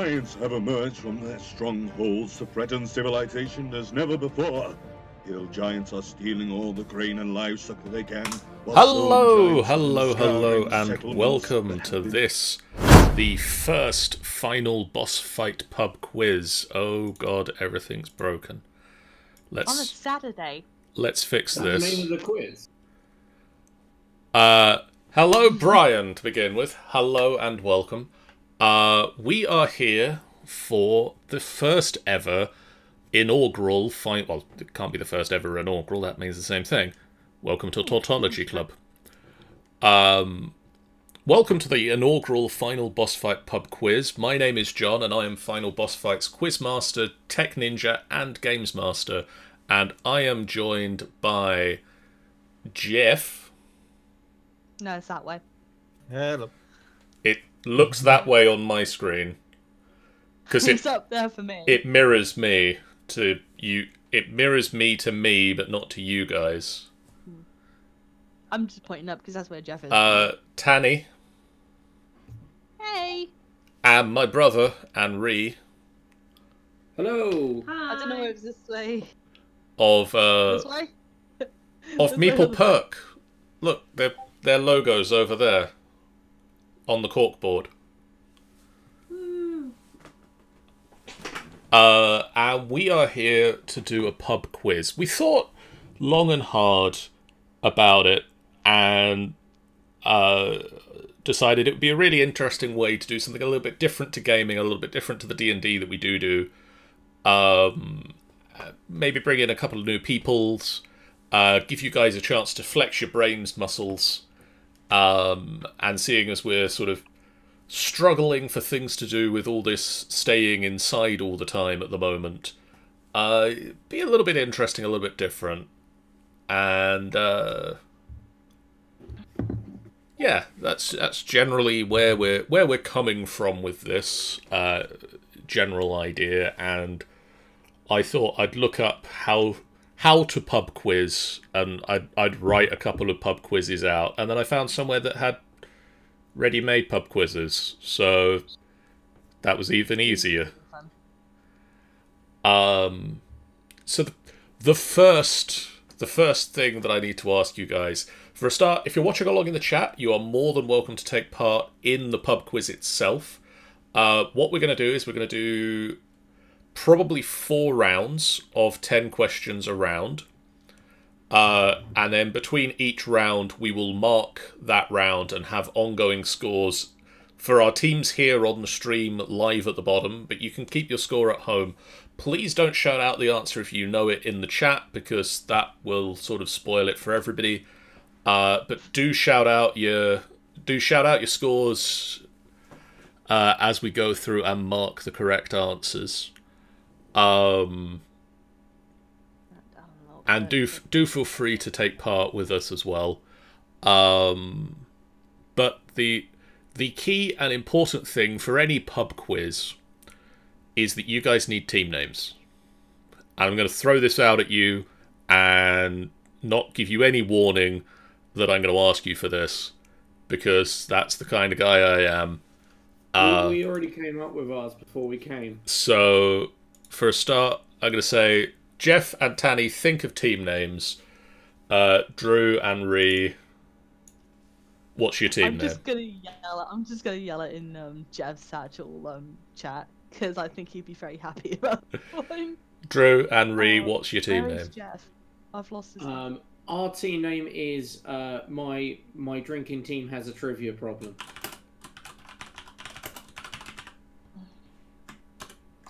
Giants have emerged from their strongholds to threaten civilization as never before. Hill giants are stealing all the grain and livestock that they can. Hello, hello, hello, and welcome to this, the first final boss fight pub quiz. Oh god, everything's broken. Let's on a Let's Saturday. let's fix That's the this. name of the quiz. Uh, hello, Brian, to begin with. Hello and welcome. Uh, we are here for the first ever inaugural fight. Well, it can't be the first ever inaugural. That means the same thing. Welcome to Tautology Club. Um, welcome to the inaugural Final Boss Fight pub quiz. My name is John, and I am Final Boss Fights Quizmaster, Tech Ninja, and Games Master. And I am joined by Jeff. No, it's that way. Hello. It looks that way on my screen because It's it up there for me. it mirrors me to you. It mirrors me to me, but not to you guys. I'm just pointing up because that's where Jeff is. Uh, Tanny hey. and my brother Henri Hello. I don't know if it's this way. of uh this way. of This Meeple the- Perk. Look, their their logos over there on the corkboard. Uh, and we are here to do a pub quiz. We thought long and hard about it and uh, decided it would be a really interesting way to do something a little bit different to gaming, a little bit different to the D and D that we do do. Um, maybe bring in a couple of new peoples, uh, give you guys a chance to flex your brains muscles. Um, and seeing as we're sort of struggling for things to do with all this staying inside all the time at the moment, uh, be a little bit interesting, a little bit different, and uh, yeah, that's that's generally where we're where we're coming from with this uh, general idea, and I thought I'd look up how how to pub quiz, and I'd I'd write a couple of pub quizzes out, and then I found somewhere that had ready-made pub quizzes, so that was even easier. Um, so the, the first the first thing that I need to ask you guys for a start, if you're watching along in the chat, you are more than welcome to take part in the pub quiz itself. Uh, what we're going to do is we're going to do probably four rounds of 10 questions around. Uh, and then between each round, we will mark that round and have ongoing scores for our teams here on the stream live at the bottom, but you can keep your score at home. Please don't shout out the answer if you know it in the chat because that will sort of spoil it for everybody. Uh, but do shout out your do shout out your scores uh, as we go through and mark the correct answers. Um, and do do feel free to take part with us as well. Um, but the the key and important thing for any pub quiz is that you guys need team names. And I'm going to throw this out at you and not give you any warning that I'm going to ask you for this because that's the kind of guy I am. Uh, we already came up with ours before we came. so, for a start, I'm going to say Jeff and Tanny, think of team names. Uh, Drew and Ree, what's your team I'm name? just gonna yell. It. I'm just gonna yell it in um, Jeff's satchel um, chat because I think he'd be very happy about the one. Drew and Ree, Oh, what's your team name? Jeff? I've lost his. Um, our team name is uh, my my drinking team has a trivia problem.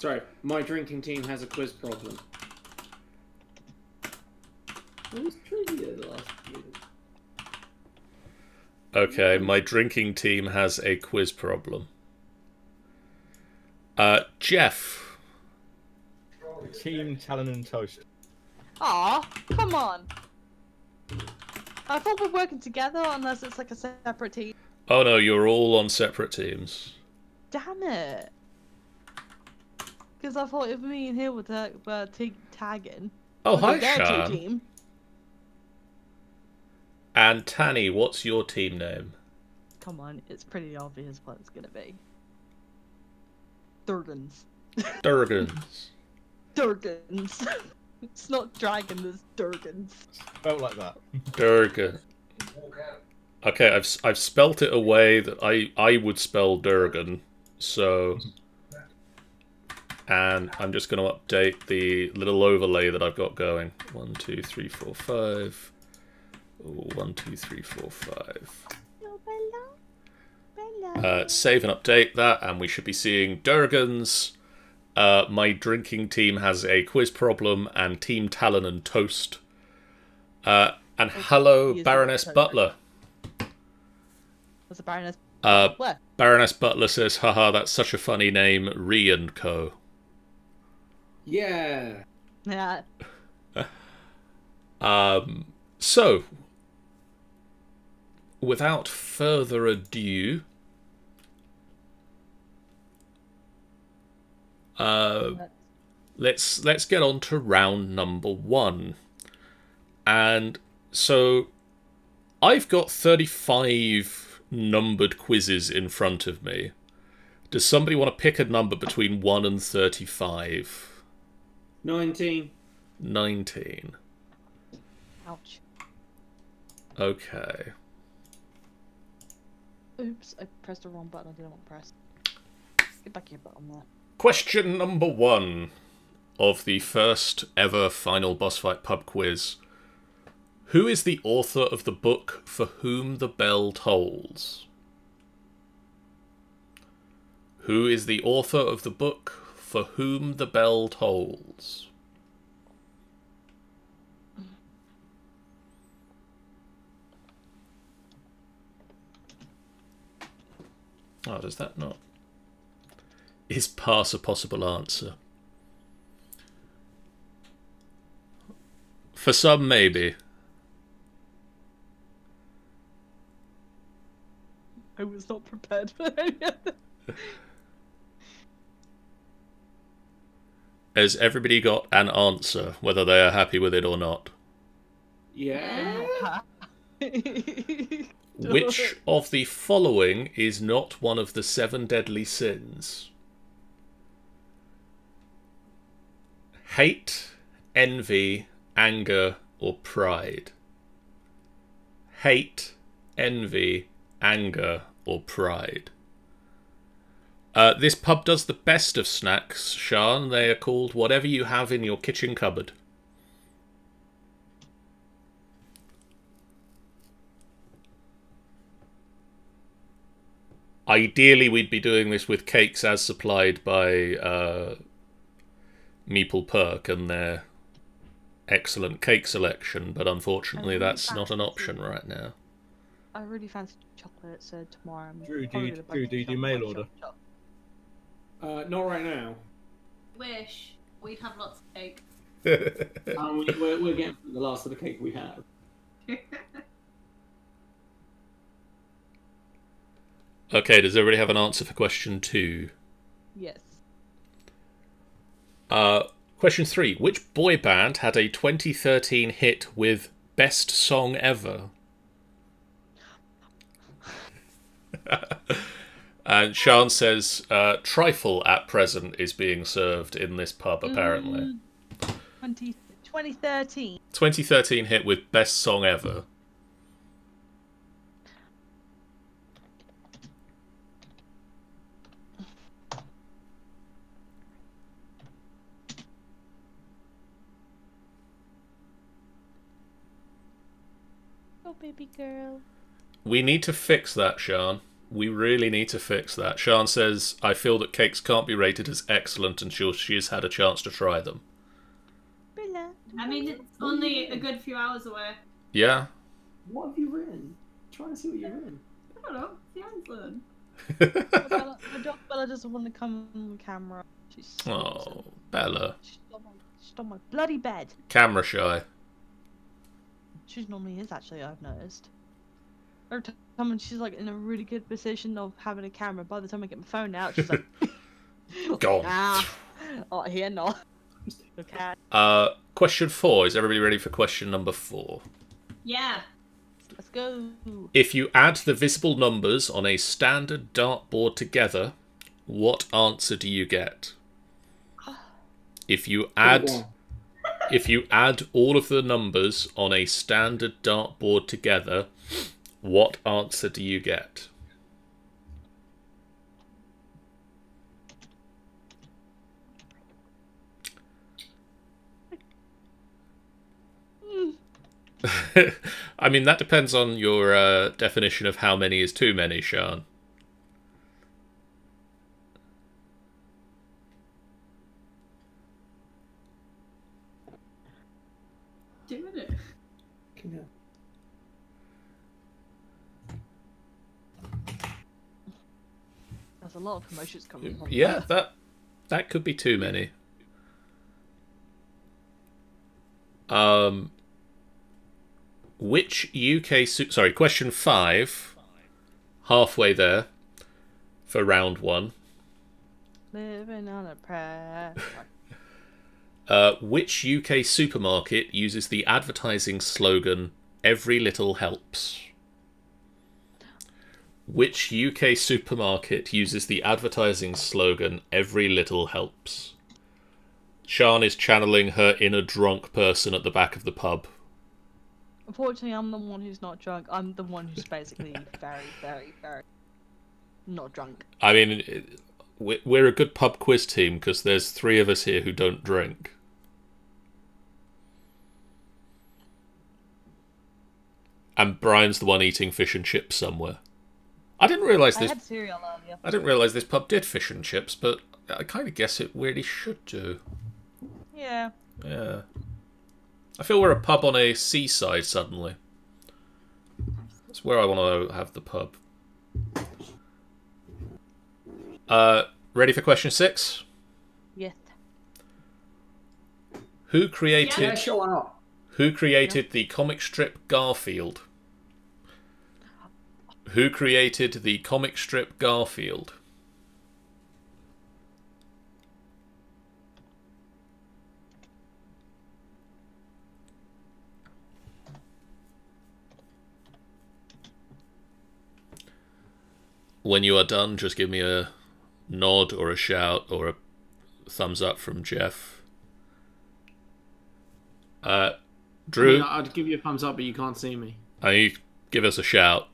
Sorry, my drinking team has a quiz problem. What was trivia the last year? Okay, my drinking team has a quiz problem. Uh, Jeff, Team Talon and Toast. Aw, come on. I thought we're working together unless it's like a separate team. oh no, you're all on separate teams. Damn it. Because I thought if me and him were, ta- were t- tagging. Oh, we'd hi, be Sean. team. And Tanny, what's your team name? Come on, it's pretty obvious what it's gonna be. Durgans. Durgans. Durgans. it's not dragon, it's Durgans. Felt like that. Durgan. Okay, I've s- I've spelt it a way that I I would spell Durgan. So, and I'm just going to update the little overlay that I've got going. One, two, three, four, five. Ooh, One, two, three, four, five. Uh, save and update that, and we should be seeing Durgans. Uh, my drinking team has a quiz problem, and Team Talon and Toast. Uh, and hello, Baroness Butler. What's the Baroness? Uh, Where? Baroness Butler says, haha, that's such a funny name, Re and Co. Yeah. Yeah. Um, so, without further ado, uh, let's let's get on to round number one. And so, I've got thirty-five numbered quizzes in front of me. Does somebody want to pick a number between one and thirty-five? 19. Nineteen. Ouch. Okay. Oops, I pressed the wrong button. I didn't want to press. Get back your button there. Question number one of the first ever final boss fight pub quiz. Who is the author of the book For Whom the Bell Tolls? Who is the author of the book For Whom the Bell Tolls? Oh, does that not? Is pass a possible answer? For some, maybe. I was not prepared for any of this. Has everybody got an answer, whether they are happy with it or not? Yeah. Which of the following is not one of the seven deadly sins? Hate, envy, anger, or pride? Hate, envy, anger, or pride? Uh, this pub does the best of snacks, Sean. They are called whatever you have in your kitchen cupboard. Ideally, we'd be doing this with cakes as supplied by uh, Meeple Perk and their excellent cake selection, but unfortunately, really that's not an option right now. I really fancy chocolate, so tomorrow I'm Drew, do you- Drew, do you do mail chocolate, order? chocolate. Uh, not right now. Wish we'd have lots of cake. Um, we, we're, we're getting the last of the cake we have. Okay, does everybody have an answer for question two? Yes. Uh, question three. Which boy band had a 2013 hit with Best Song Ever? and Sean says uh, trifle at present is being served in this pub, apparently. Mm, 20, 2013. 2013 hit with Best Song Ever. Oh, baby girl. We need to fix that, Sean. We really need to fix that. Sean says, I feel that cakes can't be rated as excellent until she has had a chance to try them. Bella. I mean, it's only a good few hours away. Yeah? What have you written? Try and see what you've written. I don't know. The answer. Bella, Bella doesn't want to come on camera. She's so oh, Bella. She's on, my, she's on my bloody bed. Camera shy. She normally is actually. I've noticed. Every time she's like in a really good position of having a camera, by the time I get my phone out, she's like, Gone. Ah, oh, here not. Okay. Uh, question four. Is everybody ready for question number four? Yeah. Let's go. If you add the visible numbers on a standard dartboard together, what answer do you get? If you add if you add all of the numbers on a standard dartboard together, what answer do you get? I mean, that depends on your uh, definition of how many is too many, Sean. Doing it. There's a lot of promotions coming from Yeah, that. that that could be too many. Um, which UK? Su- sorry, question five. Halfway there for round one. Living on a prayer. Uh, which UK supermarket uses the advertising slogan "Every little helps"? Which UK supermarket uses the advertising slogan "Every little helps"? Sean is channeling her inner drunk person at the back of the pub. Unfortunately, I'm the one who's not drunk. I'm the one who's basically very, very, very not drunk. I mean, we're a good pub quiz team because there's three of us here who don't drink. And Brian's the one eating fish and chips somewhere. I didn't realise this. I this. had cereal earlier. I didn't realise this pub did fish and chips, but I kind of guess it really should do. Yeah. Yeah. I feel we're a pub on a seaside suddenly. That's where I want to have the pub. Uh, ready for question six? Yes. Who created Yeah, sure, why not? Who created the comic strip Garfield? Who created the comic strip Garfield? When you are done, just give me a nod or a shout or a thumbs up from Jeff. Uh, Drew, I mean, I'd give you a thumbs up, but you can't see me. uh, you give us a shout.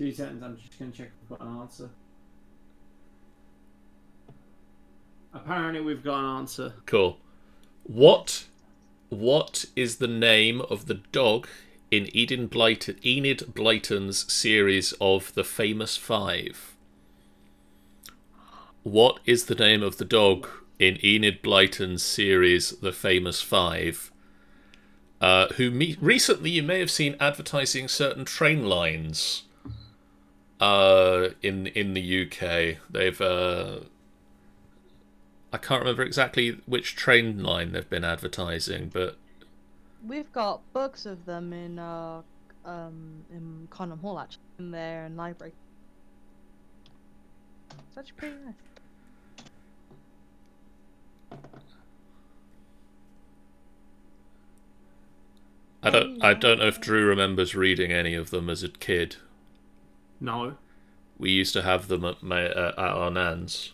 Two seconds, I'm just going to check if we've got an answer. Apparently, we've got an answer. Cool. What what is the name of the dog in Eden Enid Blyton's series of The Famous Five? What is the name of the dog in Enid Blyton's series The Famous Five? Uh, who me- recently you may have seen advertising certain train lines uh, in in the UK. They've uh, I can't remember exactly which train line they've been advertising, but We've got books of them in uh um in Conham Hall actually in there their library. It's actually pretty nice. I don't I don't know if Drew remembers reading any of them as a kid. No. We used to have them at my uh, at our nan's.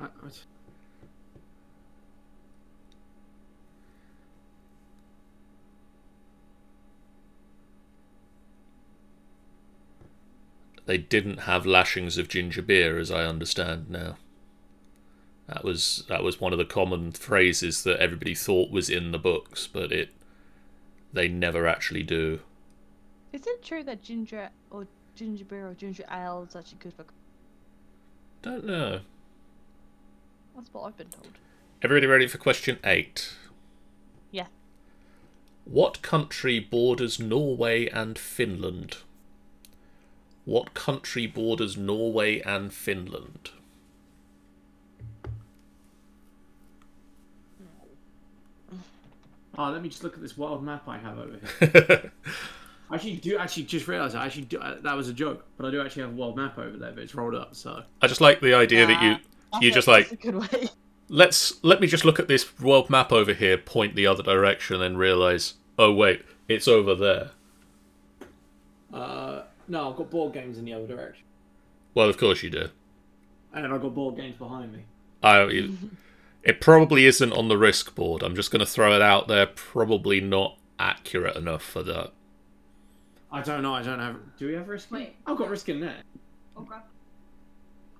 I- I- They didn't have lashings of ginger beer, as I understand now. That was that was one of the common phrases that everybody thought was in the books, but it they never actually do. Is it true that ginger or ginger beer or ginger ale is actually good for? Don't know. That's what I've been told. Everybody ready for question eight? Yeah. What country borders Norway and Finland? What country borders Norway and Finland? Oh, let me just look at this wild map I have over here. I actually do actually just realised I actually do, uh, that was a joke, but I do actually have a world map over there, but it's rolled up. So I just like the idea that you you just like a good way. let's let me just look at this world map over here, point the other direction, and then realize, oh wait, it's over there. uh, no, I've got board games in the other direction. Well, of course you do. And then I got board games behind me. I, it, it probably isn't on the risk board. I'm just going to throw it out there. Probably not accurate enough for that. I don't know. I don't have. Do we have risk? Wait. I've got risk in there. Oh, grab.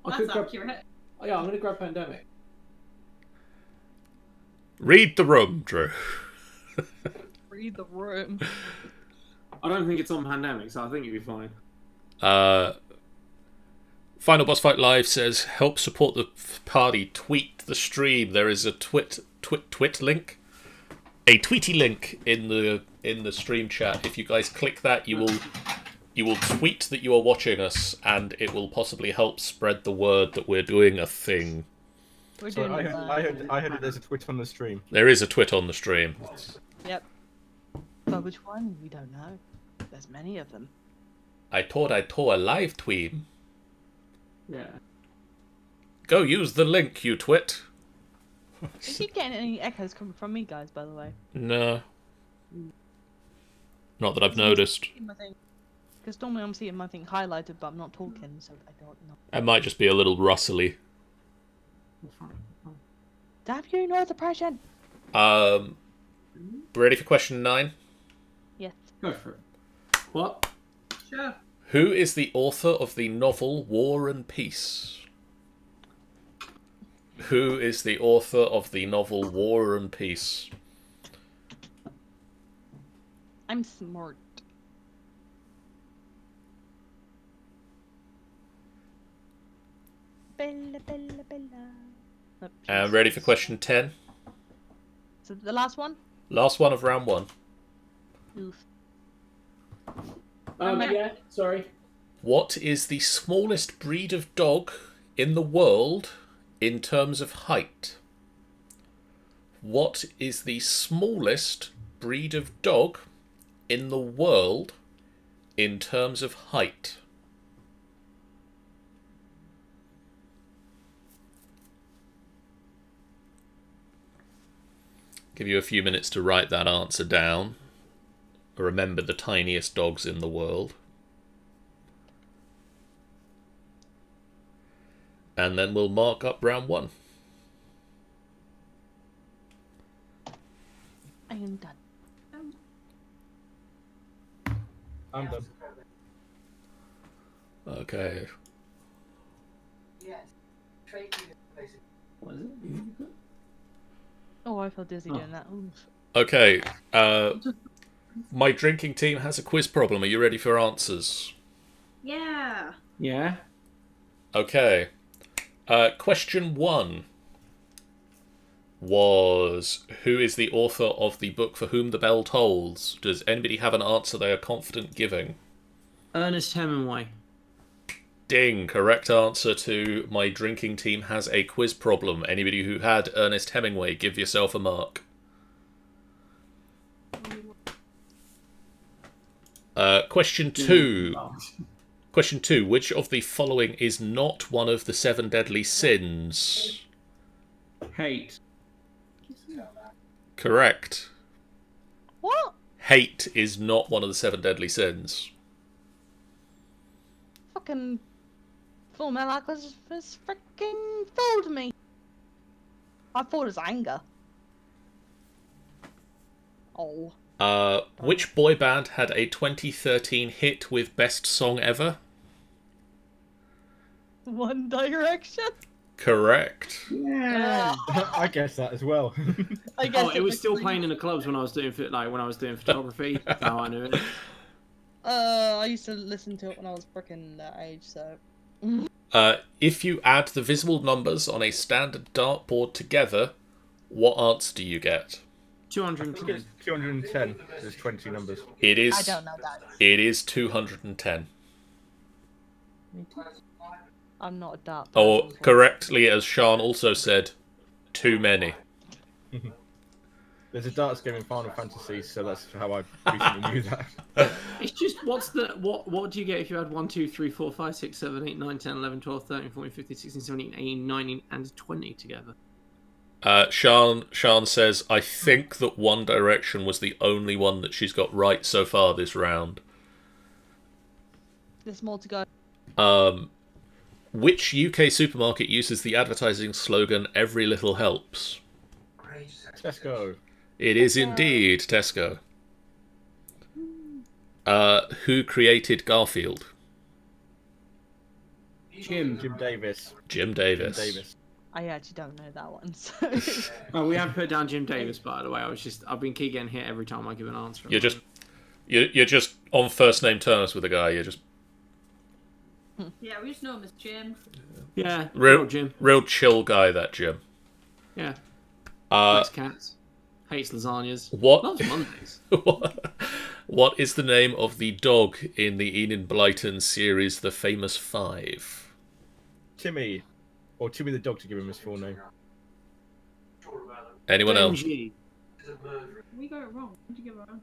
I That's could grab. accurate. Oh, yeah, I'm gonna grab pandemic. Read the room, Drew. Read the room. I don't think it's on pandemic, so I think you'll be fine. Uh, Final Boss Fight Live says help support the party. Tweet the stream. There is a twit twit twit link, a tweety link in the in the stream chat. If you guys click that, you will you will tweet that you are watching us, and it will possibly help spread the word that we're doing a thing. We're So doing I heard, I heard, I heard that there's a twit on the stream. There is a twit on the stream. Yep. But which one? We don't know. There's many of them. I thought I tore a live tweet. Yeah. Go use the link, you twit. Is you getting any echoes coming from me, guys? By the way. No. Not that I've noticed. Because normally I'm seeing my thing highlighted, but I'm not talking, so I don't know. It might just be a little rustly. Damn you, North Depression! Um, ready for question nine? Yes. Go for it. What? Sure. Who is the author of the novel War and Peace? Who is the author of the novel War and Peace? I'm smart. Bella, bella, bella. Nope, And ready for question 10? So the last one? Last one of round one. Oof. Um, yeah. Sorry. What is the smallest breed of dog in the world in terms of height? What is the smallest breed of dog in the world in terms of height? Give you a few minutes to write that answer down. Remember the tiniest dogs in the world. And then we'll mark up round one. I am done. I'm done. Okay. Yes. Trade. What is it? Oh, I feel dizzy Oh. doing that. Oof. Okay. Uh, my drinking team has a quiz problem. Are you ready for answers? Yeah. Yeah. Okay. Uh, question one was Who is the author of the book For Whom the Bell Tolls? Does anybody have an answer they are confident giving? Ernest Hemingway. Ding. Correct answer to my drinking team has a quiz problem. Anybody who had Ernest Hemingway, give yourself a mark. Uh, question two. Question two. Which of the following is not one of the seven deadly sins? Hate. Correct. What? Hate is not one of the seven deadly sins. Fucking Full Metal Alchemist was freaking fooled me. I thought it was anger. Oh. Uh, which boy band had a 2013 hit with Best Song Ever? One Direction? Correct. Yeah. I guess that as well. I guess Oh, it was still playing in the clubs when I was doing pho- like when I was doing photography. That's how I knew it. Uh, I used to listen to it when I was freaking that age, so. Uh, if you add the visible numbers on a standard dartboard together, what answer do you get? Two I hundred think and it's ten. 210. There's 20 numbers. It is. I don't know that. It is 210. I'm not a dart. Or person, so- correctly, as Sean also said, too many. There's a darts game in Final Fantasy, so that's how I recently knew that. It's just what's the what what do you get if you add 1, 2, 3, 4, 5, 6, 7, 8, 9, 10, 11, 12, 13, 14, 15, 16, 17, 18, 19, and 20 together? Uh, Sean, Sean says, I think that One Direction was the only one that she's got right so far this round. There's more to go. Um, Which UK supermarket uses the advertising slogan "Every little helps"? Tesco. It is indeed Tesco. Uh, who created Garfield? Jim. Jim Davis. Jim Jim Davis. Davis. I actually don't know that one. So. Oh, we have put down Jim Davis, by the way. I was just, I've been keep getting hit every time I give an answer. You're just you're, you're just on first name terms with the guy. You're just Yeah, we just know him as Jim. yeah, real real Jim. real chill guy. That Jim. Yeah, Uh, likes cats, hates lasagnas, what loves Mondays. what is the name of the dog in the Enid Blyton series, The Famous Five? Timmy. Or Timmy the dog to give him his full name. Anyone else? Benji. We got it wrong. Did you get it wrong?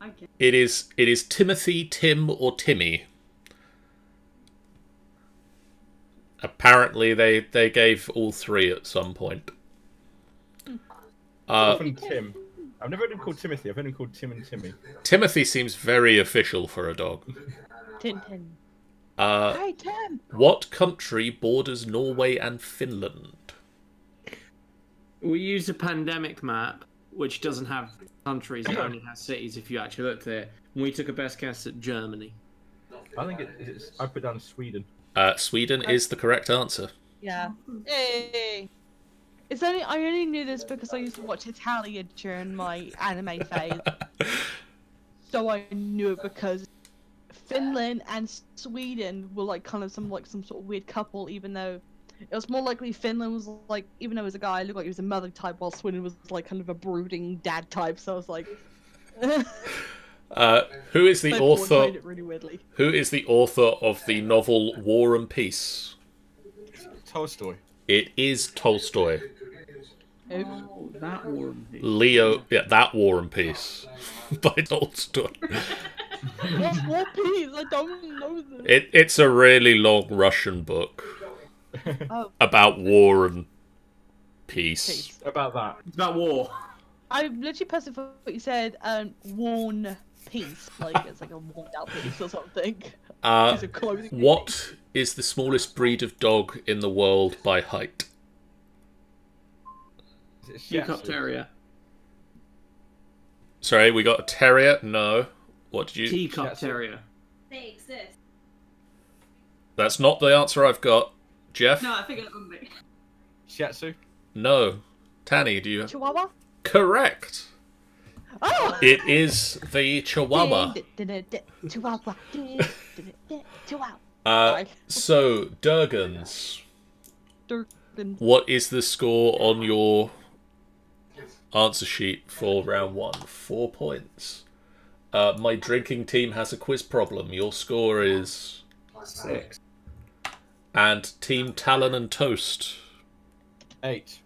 I get. It is it is Timothy, Tim, or Timmy. Apparently, they they gave all three at some point. Uh, Often Tim. I've never heard him called Timothy. I've heard him called Tim and Timmy. Timothy seems very official for a dog. Tintin. Uh, Hey Tim. what country borders Norway and Finland? We used a pandemic map, which doesn't have countries; it only has cities. If you actually looked at it, and we took a best guess at Germany. I think it, it's. I put down Sweden. Uh, Sweden is the correct answer. Yeah. Hey. It's only I only knew this because I used to watch Hetalia during my anime phase. so I knew it because Finland and Sweden were like kind of some like some sort of weird couple, even though it was more likely Finland was like even though he was a guy, it looked like he was a mother type, while Sweden was like kind of a brooding dad type. So I was like, Uh, who is the they author? it really weirdly. Who is the author of the novel War and Peace? Tolstoy. It is Tolstoy. Oh, that war. Leo, yeah, that War and Peace by Tolstoy. What's War Peace? I don't know this. It, it's a really long Russian book Oh, about war and peace. peace. About that. It's about war. I literally posted for what you said, um, worn piece, like it's like a worn out piece or something. Uh, Piece of clothing. what is the smallest breed of dog in the world by height? Is Teacup terrier. Sorry, we got a terrier. No. What did you? Teacup terrier. They exist. That's not the answer I've got. Jeff? No, I figured it would be. Shiatsu? No. Tanny, do you? Chihuahua? Correct. Oh! It is the Chihuahua. Chihuahua. Chihuahua. Uh, so, Durgans, Durgan. what is the score on your answer sheet for round one? Four points. Uh, my drinking team has a quiz problem. Your score is Six. and Team Talon and Toast. Eight.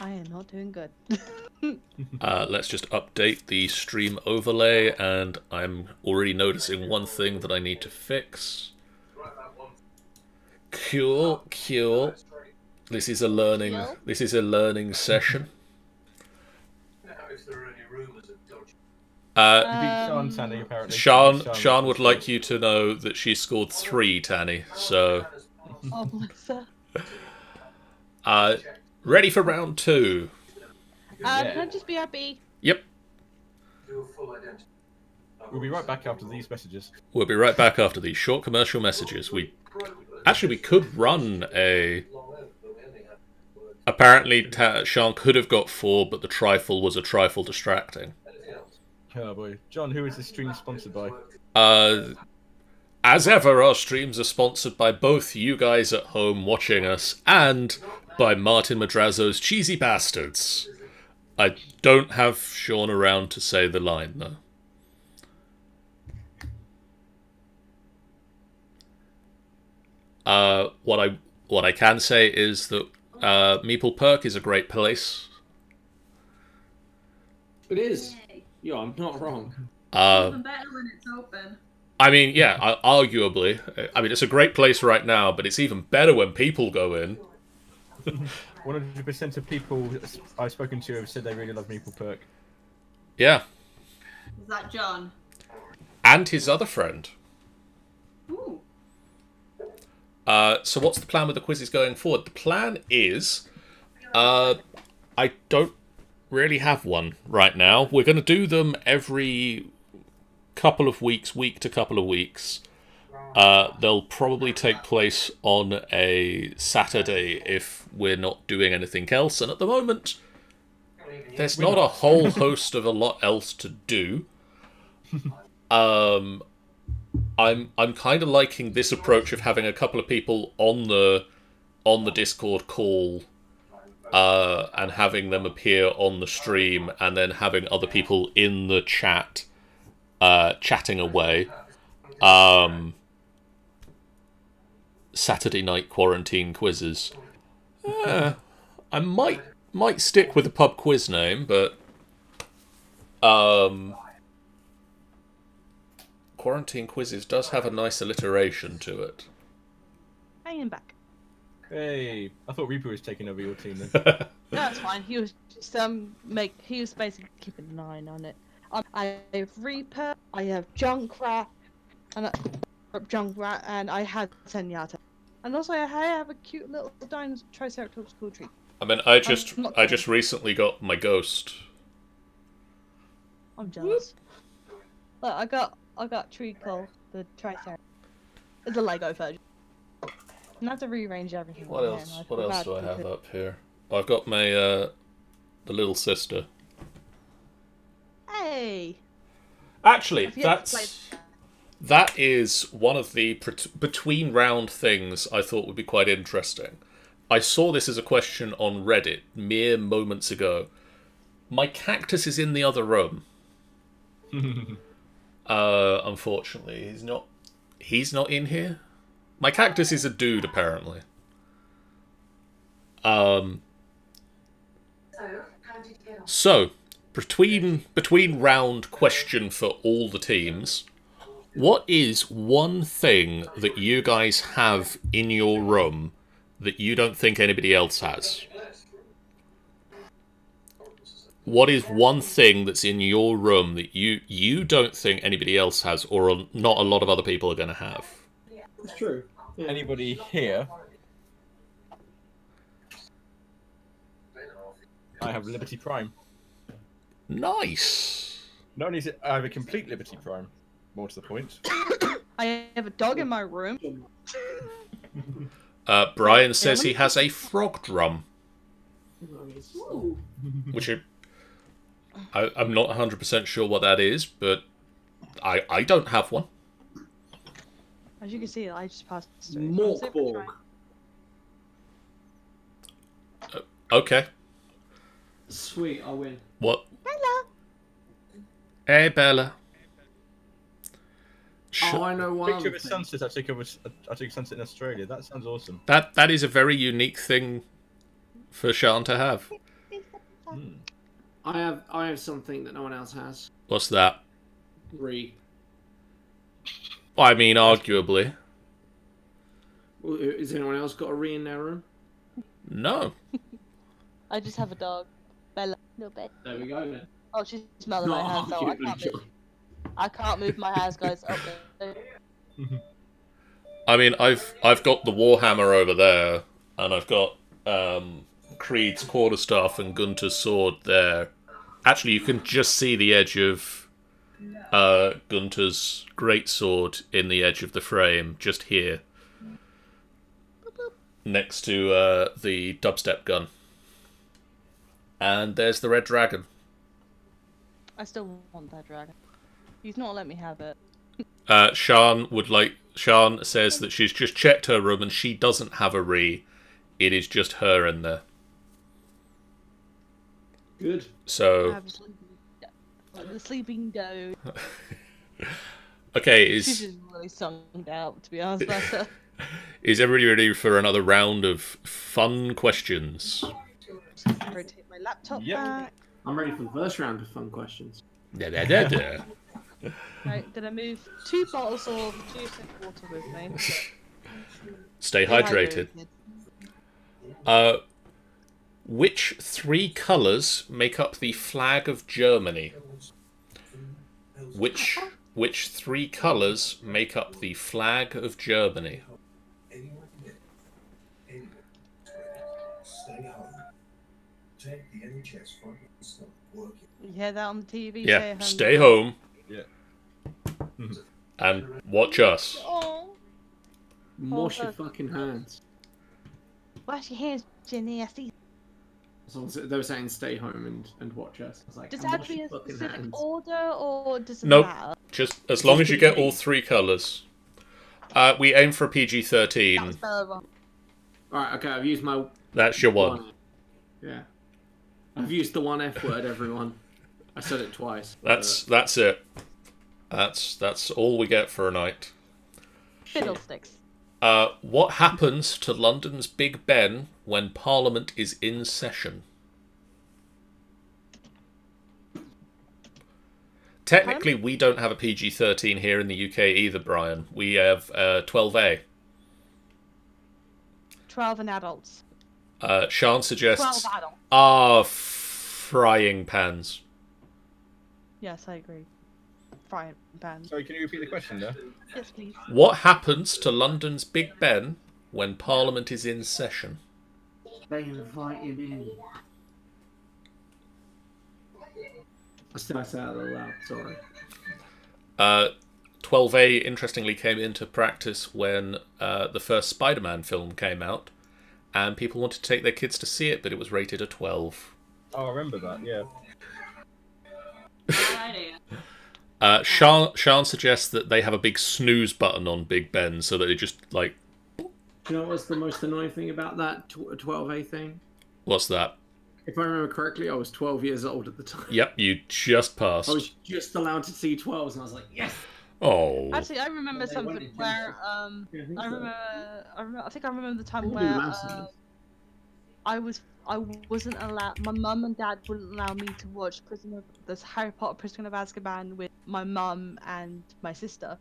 I am not doing good. Uh, let's just update the stream overlay, and I'm already noticing one thing that I need to fix. Cool, cool. This is a learning. Cool. This is a learning session. Uh, You beat Sean Um, apparently. Sean, Sean would like you to know that she scored three, Tanny. So, oh, bless her. uh, ready for round two. Um, can I just be happy? Yep, We'll be right back after these messages. we'll be right back after these short commercial messages. We actually we could run a. Apparently, Ta- Sean could have got four, but the trifle was a trifle distracting. Oh boy. John, who is this stream sponsored by? Uh, as ever, our streams are sponsored by both you guys at home watching us and by Martin Madrazo's Cheesy Bastards. I don't have Sean around to say the line, though. Uh, what I what I can say is that uh, Meeple Perk is a great place. It is. Yeah, I'm not wrong. Uh, Even better when it's open. I mean, yeah, arguably. I mean, it's a great place right now, but it's even better when people go in. 100% of people I've spoken to have said they really love Meeple Perk. Yeah. Is that John? And his other friend. Ooh. Uh, so what's the plan with the quizzes going forward? The plan is, uh, I don't really have one right now. We're going to do them every couple of weeks, week to couple of weeks. Uh, they'll probably take place on a Saturday if we're not doing anything else. And at the moment, there's not a whole host of a lot else to do. Um, I'm I'm kind of liking this approach of having a couple of people on the on the Discord call uh, and having them appear on the stream, and then having other people in the chat uh, chatting away. Um, Saturday night quarantine quizzes. Eh, I might might stick with the pub quiz name, but um, quarantine quizzes does have a nice alliteration to it. Hanging back. Hey, I thought Reaper was taking over your team then. No, that's fine. He was just um make. He was basically keeping an eye on it. Um, I have Reaper. I have Junkrat, and I, Junkrat, and I have Zenyatta. And also, I have a cute little dinosaur Triceratops cool tree. I mean, I just I just recently got my ghost. I'm jealous. Look, I got I got tree Treacle, the Triceratops. It's a Lego version. And I have to rearrange everything. What else? What else do I have up here? I've got my uh, the little sister. Hey. Actually, that's that is one of the pret- between round things I thought would be quite interesting. I saw this as a question on Reddit mere moments ago. My cactus is in the other room. uh, unfortunately, he's not. He's not in here. My cactus is a dude, apparently. Um. So, between between round question for all the teams, what is one thing that you guys have in your room that you don't think anybody else has? What is one thing that's in your room that you you don't think anybody else has, or a- not a lot of other people are going to have? It's true. Yeah. Anybody here? I have Liberty Prime. Nice. Not only is it, I have a complete Liberty Prime. More to the point. I have a dog in my room. Uh, Brian says he has a frog drum, Ooh. which I, I, I'm not 100% sure what that is, but I I don't have one. As you can see, I just passed through. I'm Morkborg. trying- Okay. Sweet, I win. What? Hello. Hey, Bella. Sh- Oh, I know one. Picture of a thing. sunset. I took over. I took a sunset in Australia. That sounds awesome. That that is a very unique thing for Sean to have. I have I have something that no one else has. What's that? Re. I mean, arguably, Well, Has anyone else got a re in their room? no. I just have a dog. Bella. Little bit. There we go then. Oh, she's smelling my hands, so I can't, move, John. I can't move my hands, guys. Up there. I mean, I've I've got the Warhammer over there, and I've got um, Creed's quarterstaff and Gunter's sword there. Actually, you can just see the edge of uh, Gunter's greatsword in the edge of the frame, just here, next to uh, the dubstep gun. And there's the red dragon. I still want that dragon. He's not let me have it. Uh, Shan would like. Shan says that she's just checked her room and she doesn't have a re. It is just her in there. Good. So have a sleeping, the sleeping doe. okay, She's is just really songed out, to be honest. That's her. is everybody ready for another round of fun questions? Rotate my laptop Yep. back. I'm ready for the first round of fun questions. Da, da, da, da. Right, did I move two bottles of juice and water with me? Stay hydrated. Uh, which three colours make up the flag of Germany? Which Which three colours make up the flag of Germany? Stay home. Take the NHS front and stop working. You hear that on the TV? Yeah, home. stay home Yeah. And watch us. Oh, Wash your fucking hands. wash your hands, Jenny. I see. So they were saying stay home and, and watch us. I was like, Does "And that wash be a specific hands." order or does it Nope. matter? Just as long as you get all three colours. Uh, we aim for a PG That thirteen. was spelled wrong. Alright, okay, I've used my That's your one. Yeah. I've used the one F word, everyone. I said it twice. That's that's it. That's that's all we get for a night. Fiddlesticks. Uh, what happens to London's Big Ben when Parliament is in session? Technically, we don't have a PG 13 here in the UK either, Brian. We have uh, 12A. 12 and adults. Uh, Sean 12 suggests adults. are frying pans. Yes, I agree. Frying pans. Sorry, can you repeat the question there? Yes, please. What happens to London's Big Ben when Parliament is in session? They invite him in. I still say that out loud, sorry. Uh, 12A interestingly came into practice when uh, the first Spider Man film came out, and people wanted to take their kids to see it, but it was rated a 12. Oh, I remember that. Yeah. Bad idea. Uh, Sean, Sean suggests that they have a big snooze button on Big Ben so that it just, like, Do you know what's the most annoying thing about that 12A thing? what's that? If I remember correctly, I was 12 years old at the time. Yep, you just passed. I was just allowed to see 12s, and I was like, yes! Oh. Actually, I remember something wanted where um, Yeah, I think I so. remember, I remember, I think I remember the time Probably where uh, I was, I wasn't allowed. My mum and dad wouldn't allow me to watch Prisoner, this Harry Potter Prisoner of Azkaban with my mum and my sister,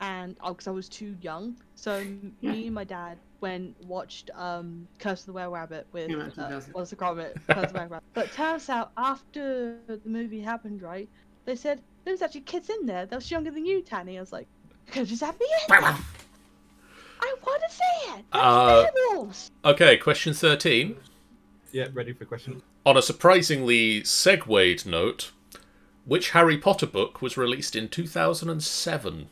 and because I was too young. So Yeah. me and my dad went watched um Curse of the Were Rabbit with out uh, 2000. what's the call it? Curse of the Were Rabbit. But turns out after the movie happened, right? They said there was actually kids in there that was younger than you, Tanny. I was like, could you have me in? I want to see it. Uh, werewolves. Okay, question 13. Yeah, ready for the question. On a surprisingly segued note, which Harry Potter book was released in 2007?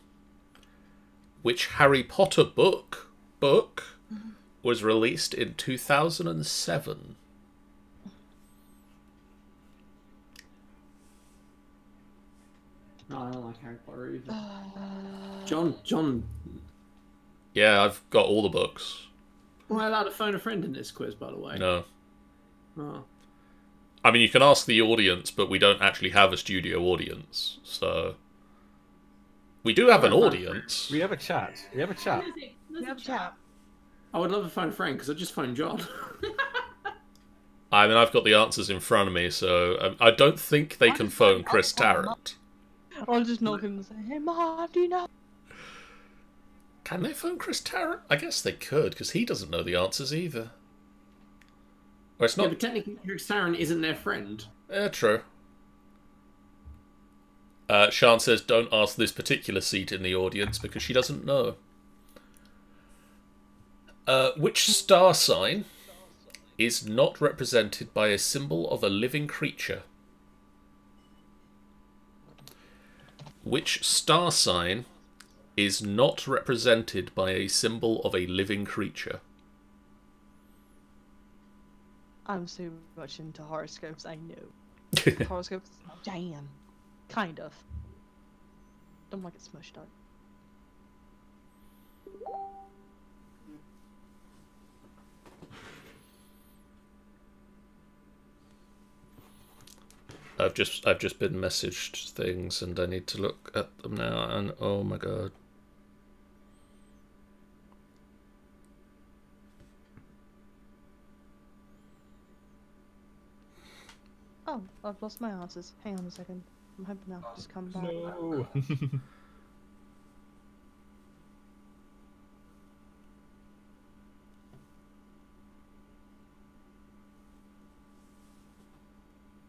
Which Harry Potter book book was released in 2007? No, I don't like Harry Potter either. Uh, John, John, Yeah, I've got all the books. am I allowed to phone a friend in this quiz, by the way? No. Oh. I mean, you can ask the audience, but we don't actually have a studio audience, so. We do have an audience. We have a chat. We have a chat. Let's see. We have a chat. chat. I would love to phone a friend because I just phoned John. I mean, I've got the answers in front of me, so um, I don't think they I can phone like- Chris Tarrant. I'll just knock him and say, "Hey, Mom, do you know?" Can they phone Chris Tarrant? I guess they could, because he doesn't know the answers either. Or it's yeah, not. but technically, Tarrant isn't their friend. Eh, true. Uh, Sean says, "Don't ask this particular seat in the audience because she doesn't know." Uh, which star sign is not represented by a symbol of a living creature? Which star sign is not represented by a symbol of a living creature? I'm so much into horoscopes. I know horoscopes. Damn, kind of. Don't like it smushed up. I've just I've just been messaged things and I need to look at them now and oh my god. Oh, I've lost my answers. Hang on a second. I'm hoping I'll just come back. No.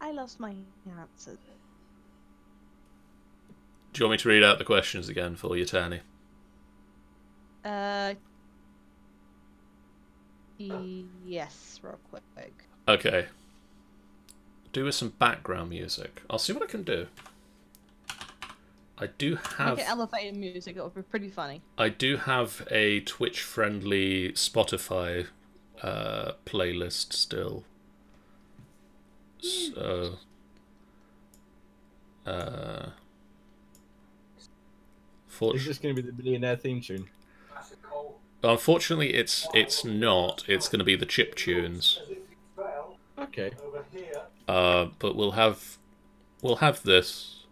I lost my answers. Do you want me to read out the questions again for you, Tanny? Uh. Yes, real quick. Okay. Do with some background music. I'll see what I can do. I do have Make it elevated music. It'll be pretty funny. I do have a Twitch friendly Spotify uh, playlist still. So uh for- Is this going to be the billionaire theme tune? unfortunately it's it's not. It's going to be the chip tunes. Okay. Uh, but we'll have we'll have this.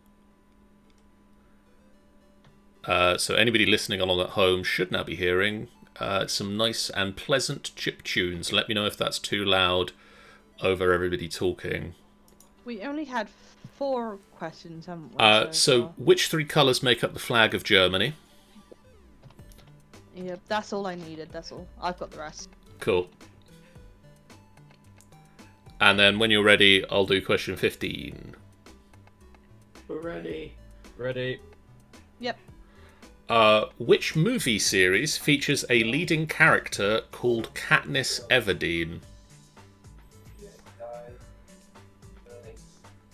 Uh, so anybody listening along at home should now be hearing uh, some nice and pleasant chip tunes. Let me know if that's too loud over everybody talking. We only had four questions, haven't we? Uh, so, far? which three colours make up the flag of Germany? yeah, that's all I needed. That's all. I've got the rest. Cool. And then when you're ready, I'll do question 15. We're ready. Ready. Yep. Uh, which movie series features a leading character called Katniss Everdeen?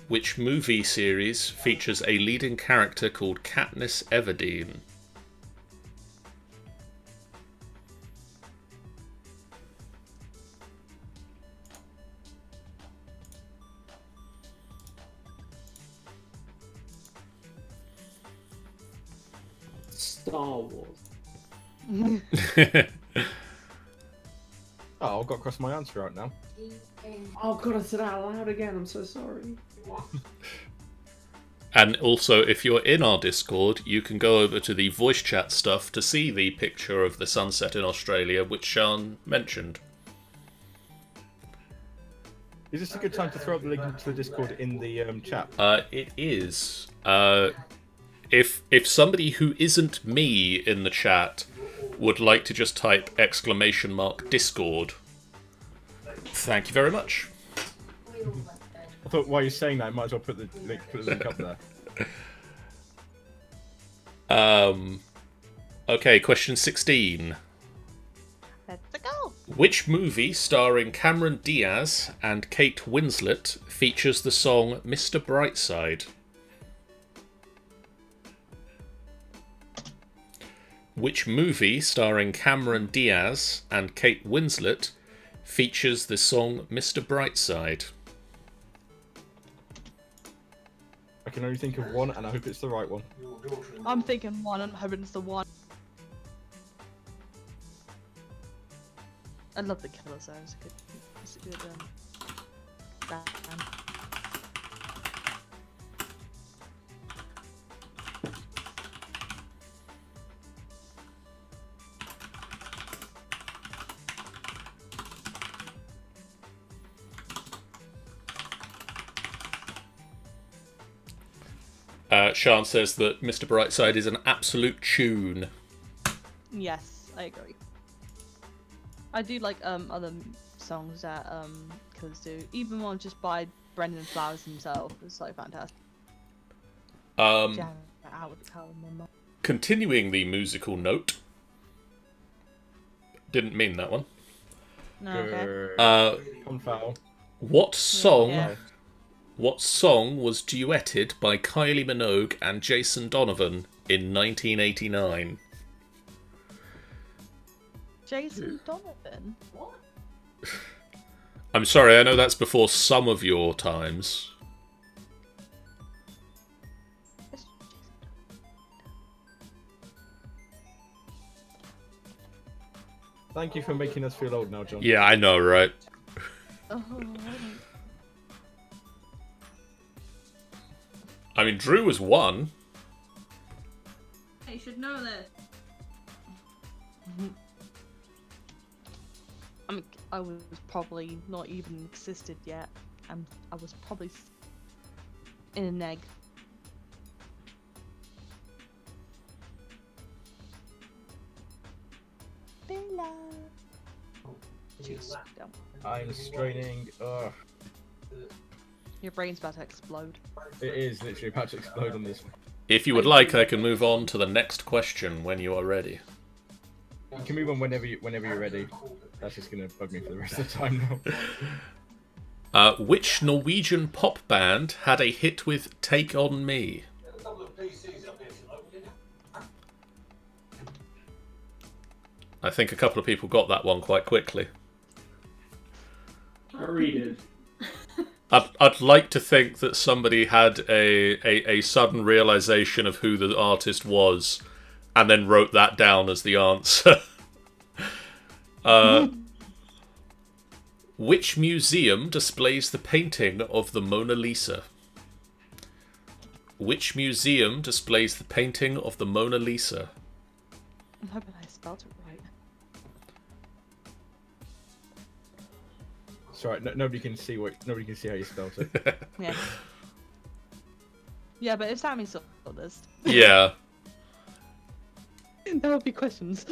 Which movie series features a leading character called Katniss Everdeen? Star Wars. Oh, I've got to cross my answer out now. Oh god, I said it out loud again. I'm so sorry. and also, if you're in our Discord, you can go over to the voice chat stuff to see the picture of the sunset in Australia, which Sean mentioned. Is this a good time to throw up the link to the Discord in the um, chat? Uh, it is. Uh, if if somebody who isn't me in the chat would like to just type exclamation mark Discord, thank you very much. I thought while you're saying that, I might as well put the link, put the link up there. Um, okay, question sixteen. Let's go. Which movie starring Cameron Diaz and Kate Winslet features the song "Mr. Brightside"? Which movie starring Cameron Diaz and Kate Winslet features the song "Mr. Brightside"? I can only think of one, and I hope it's the right one. I'm thinking one. and I'm hoping it's the one. I love the killer zone. It's a good. It's a good. Um, band. Uh, Sean says that Mr. Brightside is an absolute tune. Yes, I agree. I do like um other songs that um killers do. Even one just by Brandon Flowers himself is so fantastic. Um, Jam it out with the colour mama. continuing the musical note. Didn't mean that one. No, okay. Uh, One foul. what song? Yeah. What song was duetted by Kylie Minogue and Jason Donovan in 1989? Jason Donovan. What? I'm sorry, I know that's before some of your times. Thank you for making us feel old now, John. Yeah, I know, right? Oh, I mean, Drew was one. You should know this. I mean, I was probably not even existed yet, and I was probably in an egg. Bella. Jeez, damn. I'm straining. Ugh. Your brain's about to explode. It is literally about to explode on this. One. If you would like, I can move on to the next question when you are ready. You can move on whenever you whenever you're ready. That's just gonna bug me for the rest of the time now. Uh, which Norwegian pop band had a hit with Take On Me? I think a couple of people got that one quite quickly. I read it. I'd, I'd like to think that somebody had a, a, a sudden realization of who the artist was and then wrote that down as the answer. uh, which museum displays the painting of the Mona Lisa? Which museum displays the painting of the Mona Lisa? I'm hoping I spelled it Sorry, no, nobody can see what nobody can see how you spelled it. Yeah. yeah, but if Sammy saw this, Yeah. there would be questions.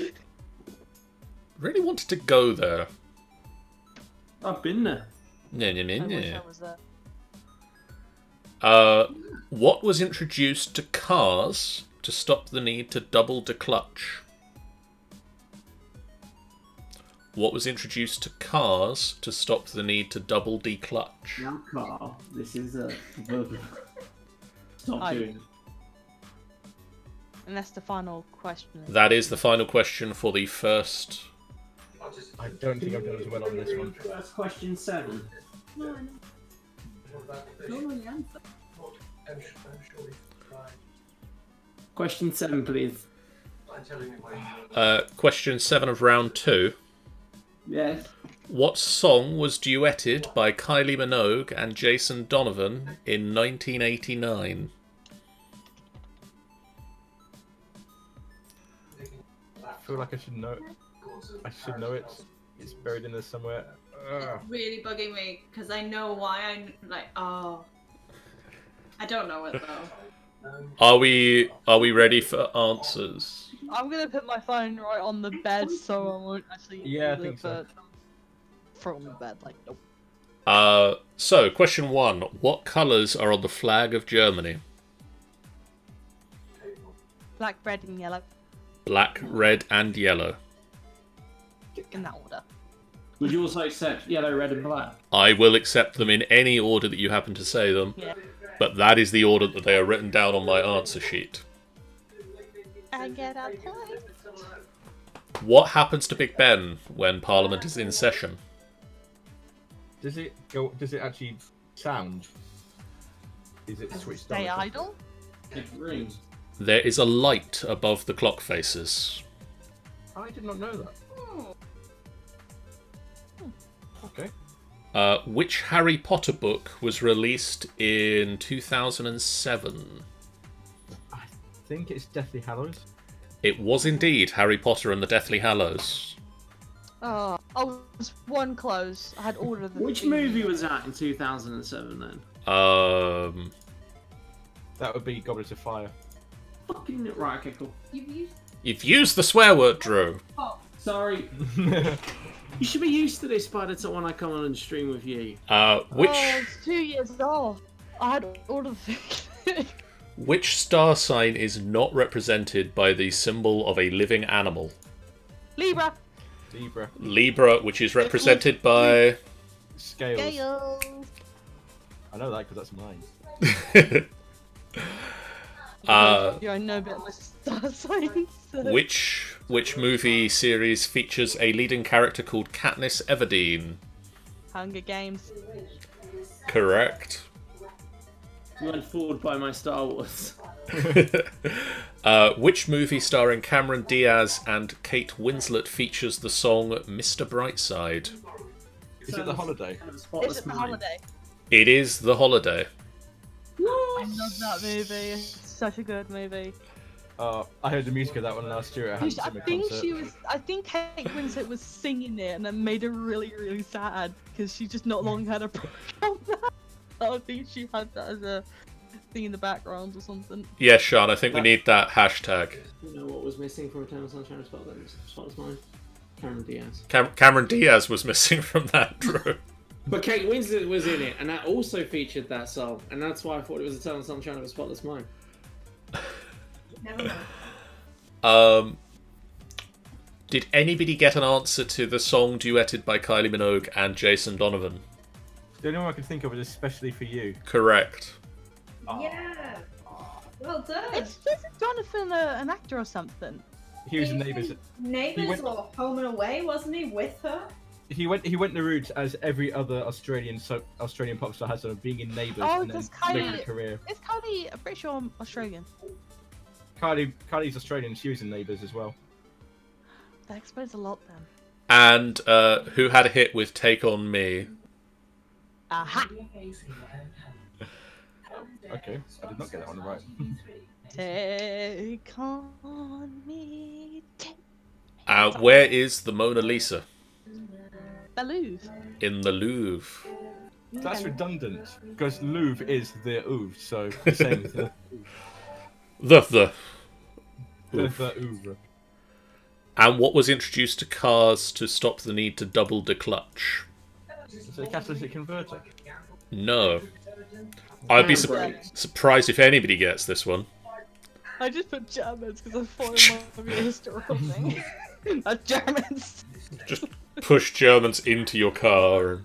Really wanted to go there. I've been there. Yeah, yeah, yeah, I wish. I was there. Uh, what was introduced to cars to stop the need to double declutch? What was introduced to cars to stop the need to double declutch? Now, car. This is a verb. Stop I- doing. And that's the final question. That is the final question for the first. I don't think I've done as well on this one. That's question seven. No, I know. Don't know the answer. I'm sure, I'm sure. Question seven, please. I'm telling you when Uh, question seven of round two. Yes. What song was duetted by Kylie Minogue and Jason Donovan in 1989? I feel like I should know. I should know it. It's buried in there somewhere. Ugh. Really bugging me because I know why I'm like, oh. I don't know it though. Are we are we ready for answers? I'm gonna put my phone right on the bed so I won't actually. Yeah, I think so. at- Throw on the bed, like nope. Uh, so question one: What colours are on the flag of Germany? Black, red, and yellow Black, red, and yellow. in that order. Would you also accept yellow, red, and black? I will accept them in any order that you happen to say them, Yeah. but that is the order that they are written down on my answer sheet. I get a point. What happens to Big Ben when Parliament is in session? Does it go? Does it actually sound? Is it switched on? Stay idle. It rings. There is a light above the clock faces. I did not know that. Okay. Uh, which Harry Potter book was released in 2007? I think it's Deathly Hallows. It was indeed Harry Potter and the Deathly Hallows. Oh, I was one close. I had all of the. Which three. movie was that in 2007 then? Um, That would be Goblet of Fire. Fucking right, okay, cool. You've used you've used the swear word, Drew. oh, Sorry. You should be used to this by the time when I come on and stream with you. Uh, which Oh, it's two years old. I had all of the. which star sign is not represented by the symbol of a living animal? Libra. Libra. Libra, which is represented by. Scales. Gale. I know that because that's mine. uh, Yeah, I know about my star signs. which which movie series features a leading character called Katniss Everdeen? Hunger Games. Correct. You went forward by my Star Wars. uh, which movie starring Cameron Diaz and Kate Winslet features the song "Mr. Brightside"? Is it the holiday? Kind of Is it the mind. holiday? It is The Holiday. I love that movie. It's such a good movie. Uh, I heard the music of that one last year at Hans I think concert. she was. I think Kate Winslet was singing it, and it made her really, really sad because she just not long had a break. I think she had that as a thing in the background or something. Yes, Sean. I think we need that hashtag. You know what was missing from Eternal Sunshine of Spotless, spotless Mind? Cameron Diaz. Cam- Cameron Diaz was missing from that, Drew. But Kate Winslet was in it, and that also featured that song, and that's why I thought it was Eternal Sunshine of a Spotless Mind. Never mind. Um, did anybody get an answer to the song duetted by Kylie Minogue and Jason Donovan? The only one I could think of is especially for you. Correct. Yeah. Well done. Is Jason Donovan a, an actor or something? He was in Neighbours. Neighbours went- or Home and Away, wasn't he, with her? He went. He went the route as every other Australian so Australian pop star has done, being in Neighbours Oh, and then does Kylie- a career. Is Kylie, I'm pretty sure Australian. Kylie, Kylie's Australian. She was in Neighbours as well. That explains a lot then. And uh, who had a hit with Take On Me? Aha! Okay, I did not get that one right. Take on me, take Uh, where is the Mona Lisa? the Louvre. In the Louvre. That's redundant because Louvre is the Ouvre, so the same the, The the. the, Oof. the Ouvre. And what was introduced to cars to stop the need to double declutch? Is it a catalytic converter? No. I'd be su- surprised if anybody gets this one. I just put Germans because I thought it might be a historical thing. Not Germans. Just push Germans into your car.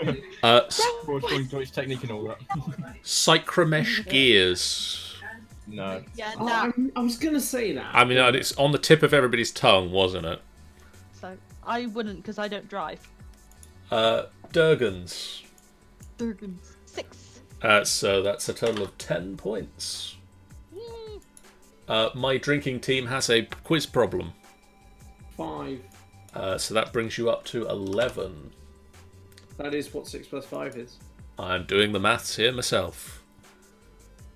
And... Uh, s- Broad going Deutsch technique and all that. Synchromesh gears. no. Yeah, Oh, no. I'm- I was gonna say that. I mean, it's on the tip of everybody's tongue, wasn't it? So I wouldn't because I don't drive. Uh, Durgans. Durgans. Six. Uh, so that's a total of 10 points. Uh, my drinking team has a quiz problem. Five. Uh, so that brings you up to 11. That is what six plus five is. I'm doing the maths here myself.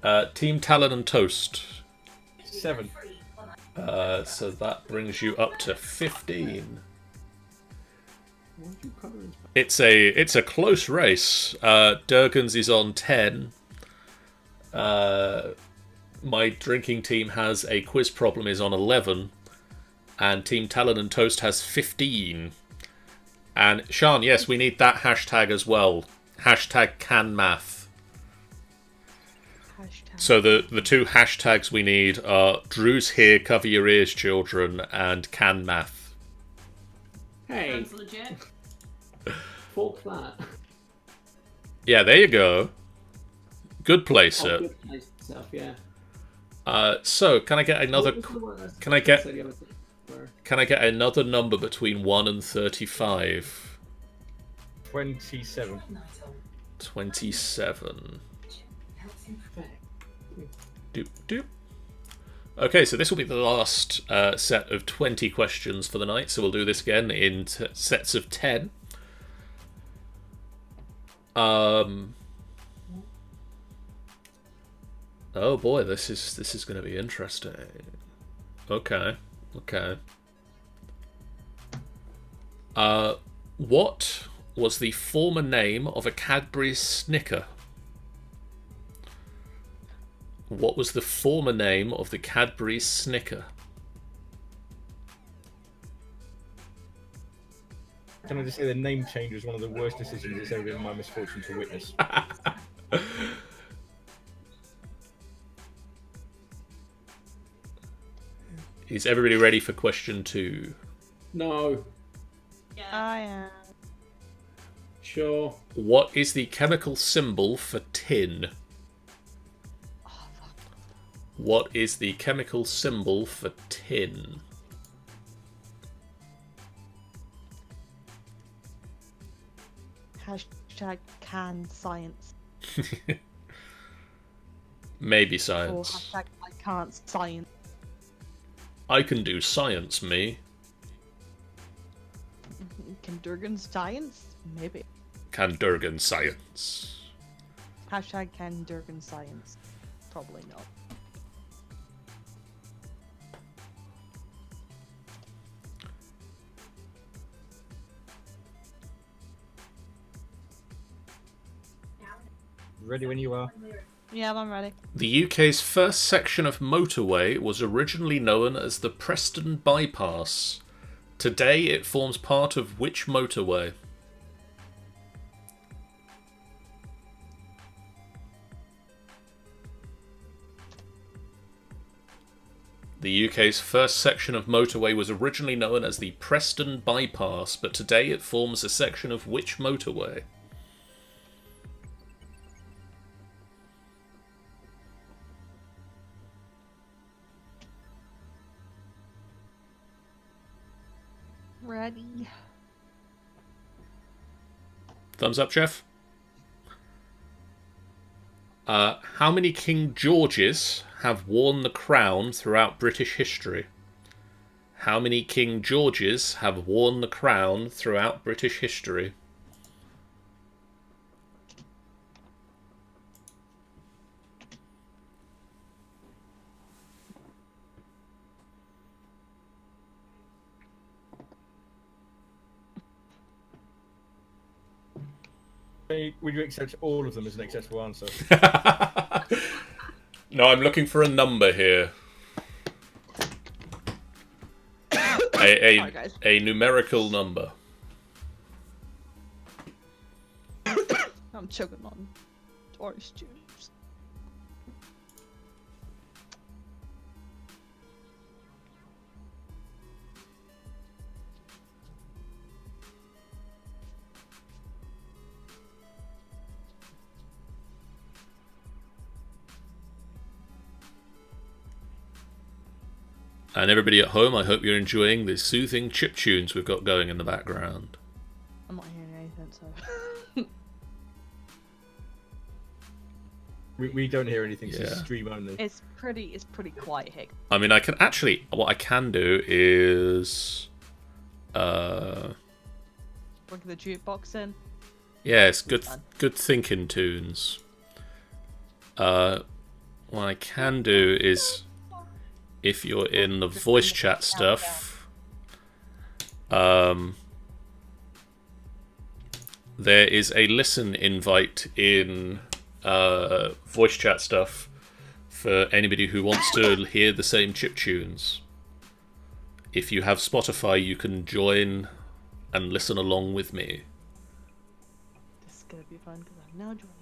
Uh, team Talon and Toast. Seven. Uh, so that brings you up to 15. Why do you colour in- It's a it's a close race. Uh, Durgans is on 10. Uh, my drinking team has a quiz problem is on 11. And Team Talon and Toast has 15. And Sean, yes, we need that hashtag as well. Hashtag can math. Hashtag. So the, the two hashtags we need are Drew's here, cover your ears, children, and can math. Hey, Sounds legit. Full plat. Yeah, there you go. Good play, Oh, sir. good place stuff, yeah. Uh, so can I get another? What was the one that- Can I get said the other thing? Where- can I get another number between one and thirty-five? Twenty-seven. Twenty-seven. Doop doop. Okay, so this will be the last uh, set of 20 questions for the night, so we'll do this again in t- sets of 10. Um. Oh boy, this is this is going to be interesting. Okay, okay. Uh, what was the former name of a Cadbury Snicker? What was the former name of the Cadbury Snicker? Can I just say the name change was one of the worst decisions it's ever been my misfortune to witness. Is everybody ready for question two? No, Yeah. I am. sure. What is the chemical symbol for tin? Oh. What is the chemical symbol for tin? Hashtag can science. Maybe Or science. hashtag I can't science. I can do science, me. Can Durgan science? Maybe. Can Durgan science? Hashtag can Durgan science? Probably not. Ready when you are. Yeah, I'm ready. The UK's first section of motorway was originally known as the Preston Bypass. Today it forms part of which motorway? The UK's first section of motorway was originally known as the Preston Bypass, but today it forms a section of which motorway? Ready. Thumbs up, Jeff. Uh, how many King Georges have worn the crown throughout British history? How many King Georges have worn the crown throughout British history? Would you accept all of them as an acceptable answer? no, I'm looking for a number here. a, a, Sorry, a numerical number. I'm choking on orange juice. And everybody at home, I hope you're enjoying the soothing chip tunes we've got going in the background. I'm not hearing anything, so. we, we don't hear anything. It's Yeah. just stream only. it's pretty. It's pretty quiet here. I mean, I can actually. What I can do is. Uh, Bring the jukebox in. yeah, it's good. Good thinking tunes. Uh, what I can do is, if you're in the voice chat stuff, um, there is a listen invite in uh, voice chat stuff for anybody who wants to hear the same chip tunes. If you have Spotify, you can join and listen along with me. This is gonna be fun because I'm now joining.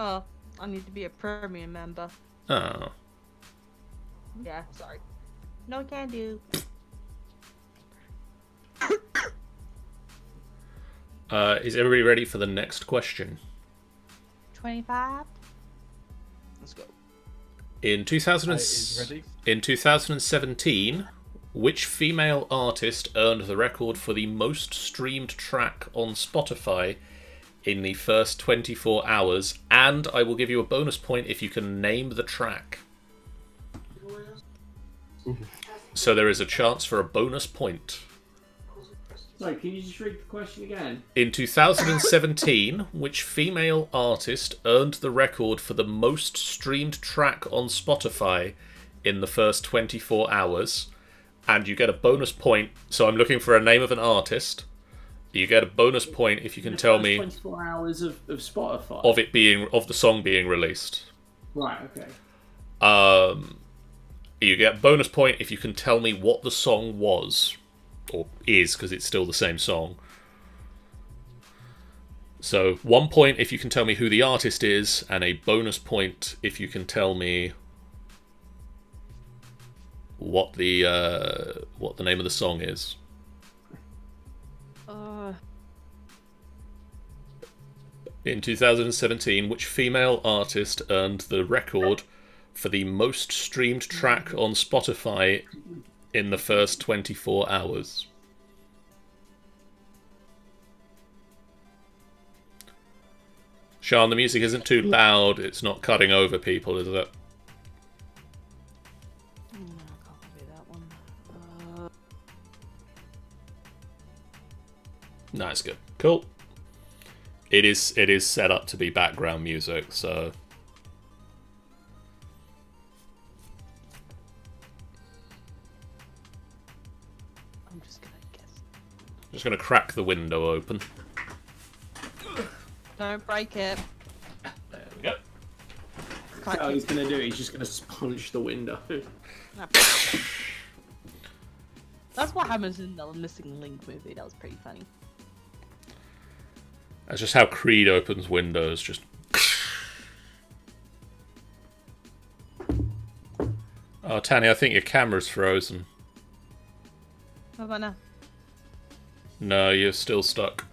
Oh, I need to be a premium member. Oh. Yeah, sorry. No can do. Uh, is everybody ready for the next question? 25? Let's go. In 2000 Uh, and in 2017, which female artist earned the record for the most streamed track on Spotify in the first 24 hours? And I will give you a bonus point if you can name the track. So there is a chance for a bonus point. Sorry, can you just read the question again? In 2017, which female artist earned the record for the most streamed track on Spotify in the first 24 hours? And you get a bonus point. So I'm looking for a name of an artist. You get a bonus point if you can tell me 24 hours of, of Spotify. of it being of the song being released. Right, okay. Um, you get bonus point if you can tell me what the song was or is because it's still the same song. So one point if you can tell me who the artist is, and a bonus point if you can tell me what the uh, what the name of the song is. In 2017, which female artist earned the record for the most streamed track on Spotify in the first 24 hours? Sean, the music isn't too loud, it's not cutting over people, is it? Uh, No, good. Cool. It is it is set up to be background music, so I'm just gonna guess. I'm just gonna crack the window open. Don't break it. There we go. Can't All he's going to do, it, he's just going to punch the window. That's what happens in the Missing Link movie. That was pretty funny. That's just how Creed opens Windows. Just. Oh, Tanny, I think your camera's frozen. What about now? No, you're still stuck.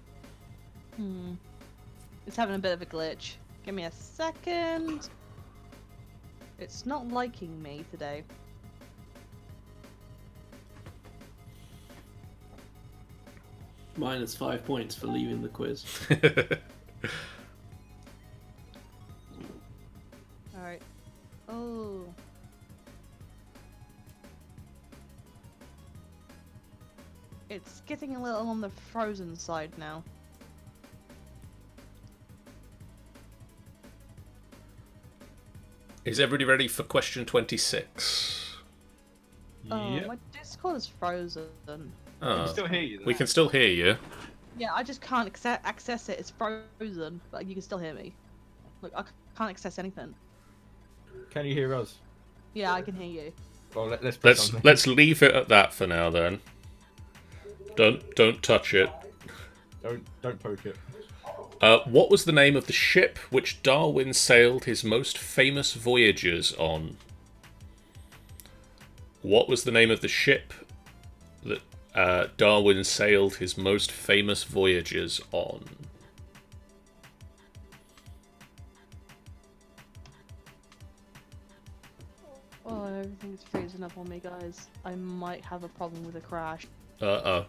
Hmm. It's having a bit of a glitch. Give me a second. It's not liking me today. Minus five points for leaving the quiz. Alright. Oh. It's getting a little on the frozen side now. Is everybody ready for question 26? Oh, Yep. my Discord is frozen. I can Oh, still hear you. we can still hear you. Yeah, I just can't acce- access it. It's frozen, but you can still hear me. Look, I c- can't access anything. Can you hear us? Yeah, I can hear you. Well, let, let's Let's let's leave it at that for now then. Don't don't touch it. Don't don't poke it. Uh, what was the name of the ship which Darwin sailed his most famous voyages on? What was the name of the ship that uh, Darwin sailed his most famous voyages on? Oh, everything's freezing up on me, guys. I might have a problem with a crash. Uh oh.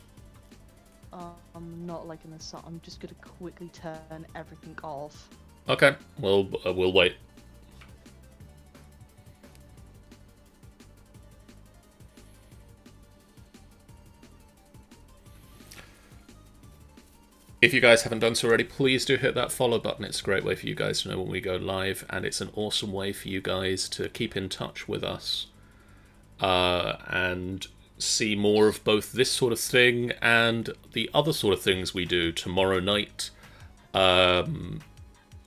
Uh, I'm not liking this. so I'm just gonna quickly turn everything off. Okay, well uh, we'll wait. If you guys haven't done so already, please do hit that follow button. It's a great way for you guys to know when we go live, and it's an awesome way for you guys to keep in touch with us uh, and see more of both this sort of thing and the other sort of things we do tomorrow night. Um,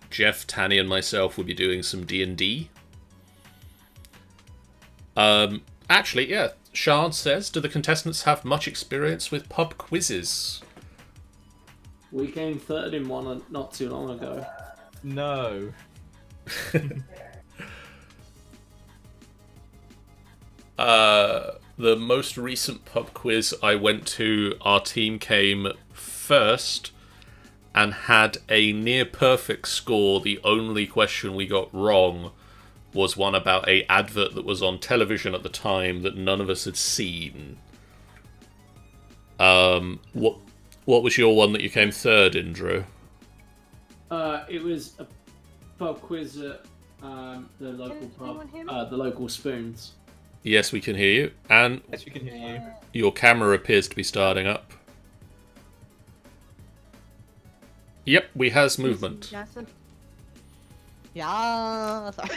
Jeff, Tanny, and myself will be doing some D and D. Um, actually, yeah. Shard says, "Do the contestants have much experience with pub quizzes?" We came third in one not too long ago. No. Uh, the most recent pub quiz I went to, our team came first and had a near perfect score. The only question we got wrong was one about a advert that was on television at the time that none of us had seen. Um, what what was your one that you came third in, Drew? Uh, it was a pub quiz at um, the local pub, anyone hear me? uh, the local Spoons. Yes, we can hear you, and Yes, we can hear you. your camera appears to be starting up. Yep, we has movement. Yeah. So... Yeah. Sorry.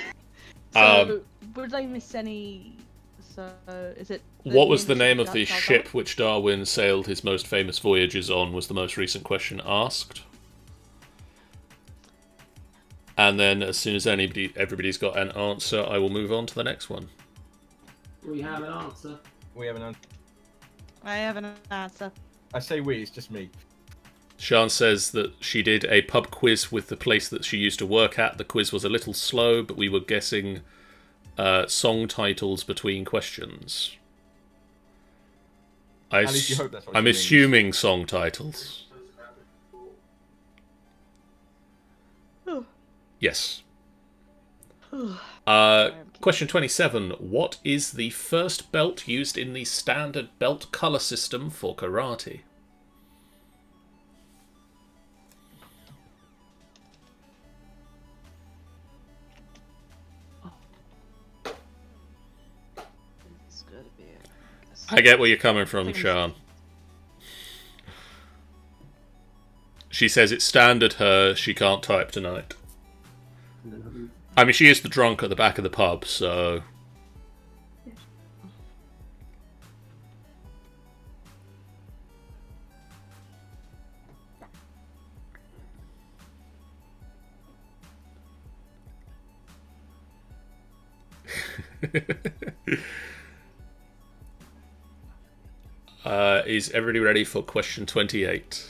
So, Um, would I miss any? So, is it? What was the name of the that's ship which Darwin sailed his most famous voyages on? Was the most recent question asked. And then, as soon as anybody, everybody's got an answer, I will move on to the next one. We have an answer. We have an. answer. I have an answer. I say we. It's just me. Sean says that she did a pub quiz with the place that she used to work at. The quiz was a little slow, but we were guessing uh, song titles between questions. I least you hope that's what I'm she means. assuming song titles. Yes. Uh, question 27. What is the first belt used in the standard belt color system for karate? I get where you're coming from. Sean. She says it's standard her, she can't type tonight. Mm-hmm. I mean, she is the drunk at the back of the pub, so. Uh, is everybody ready for question 28?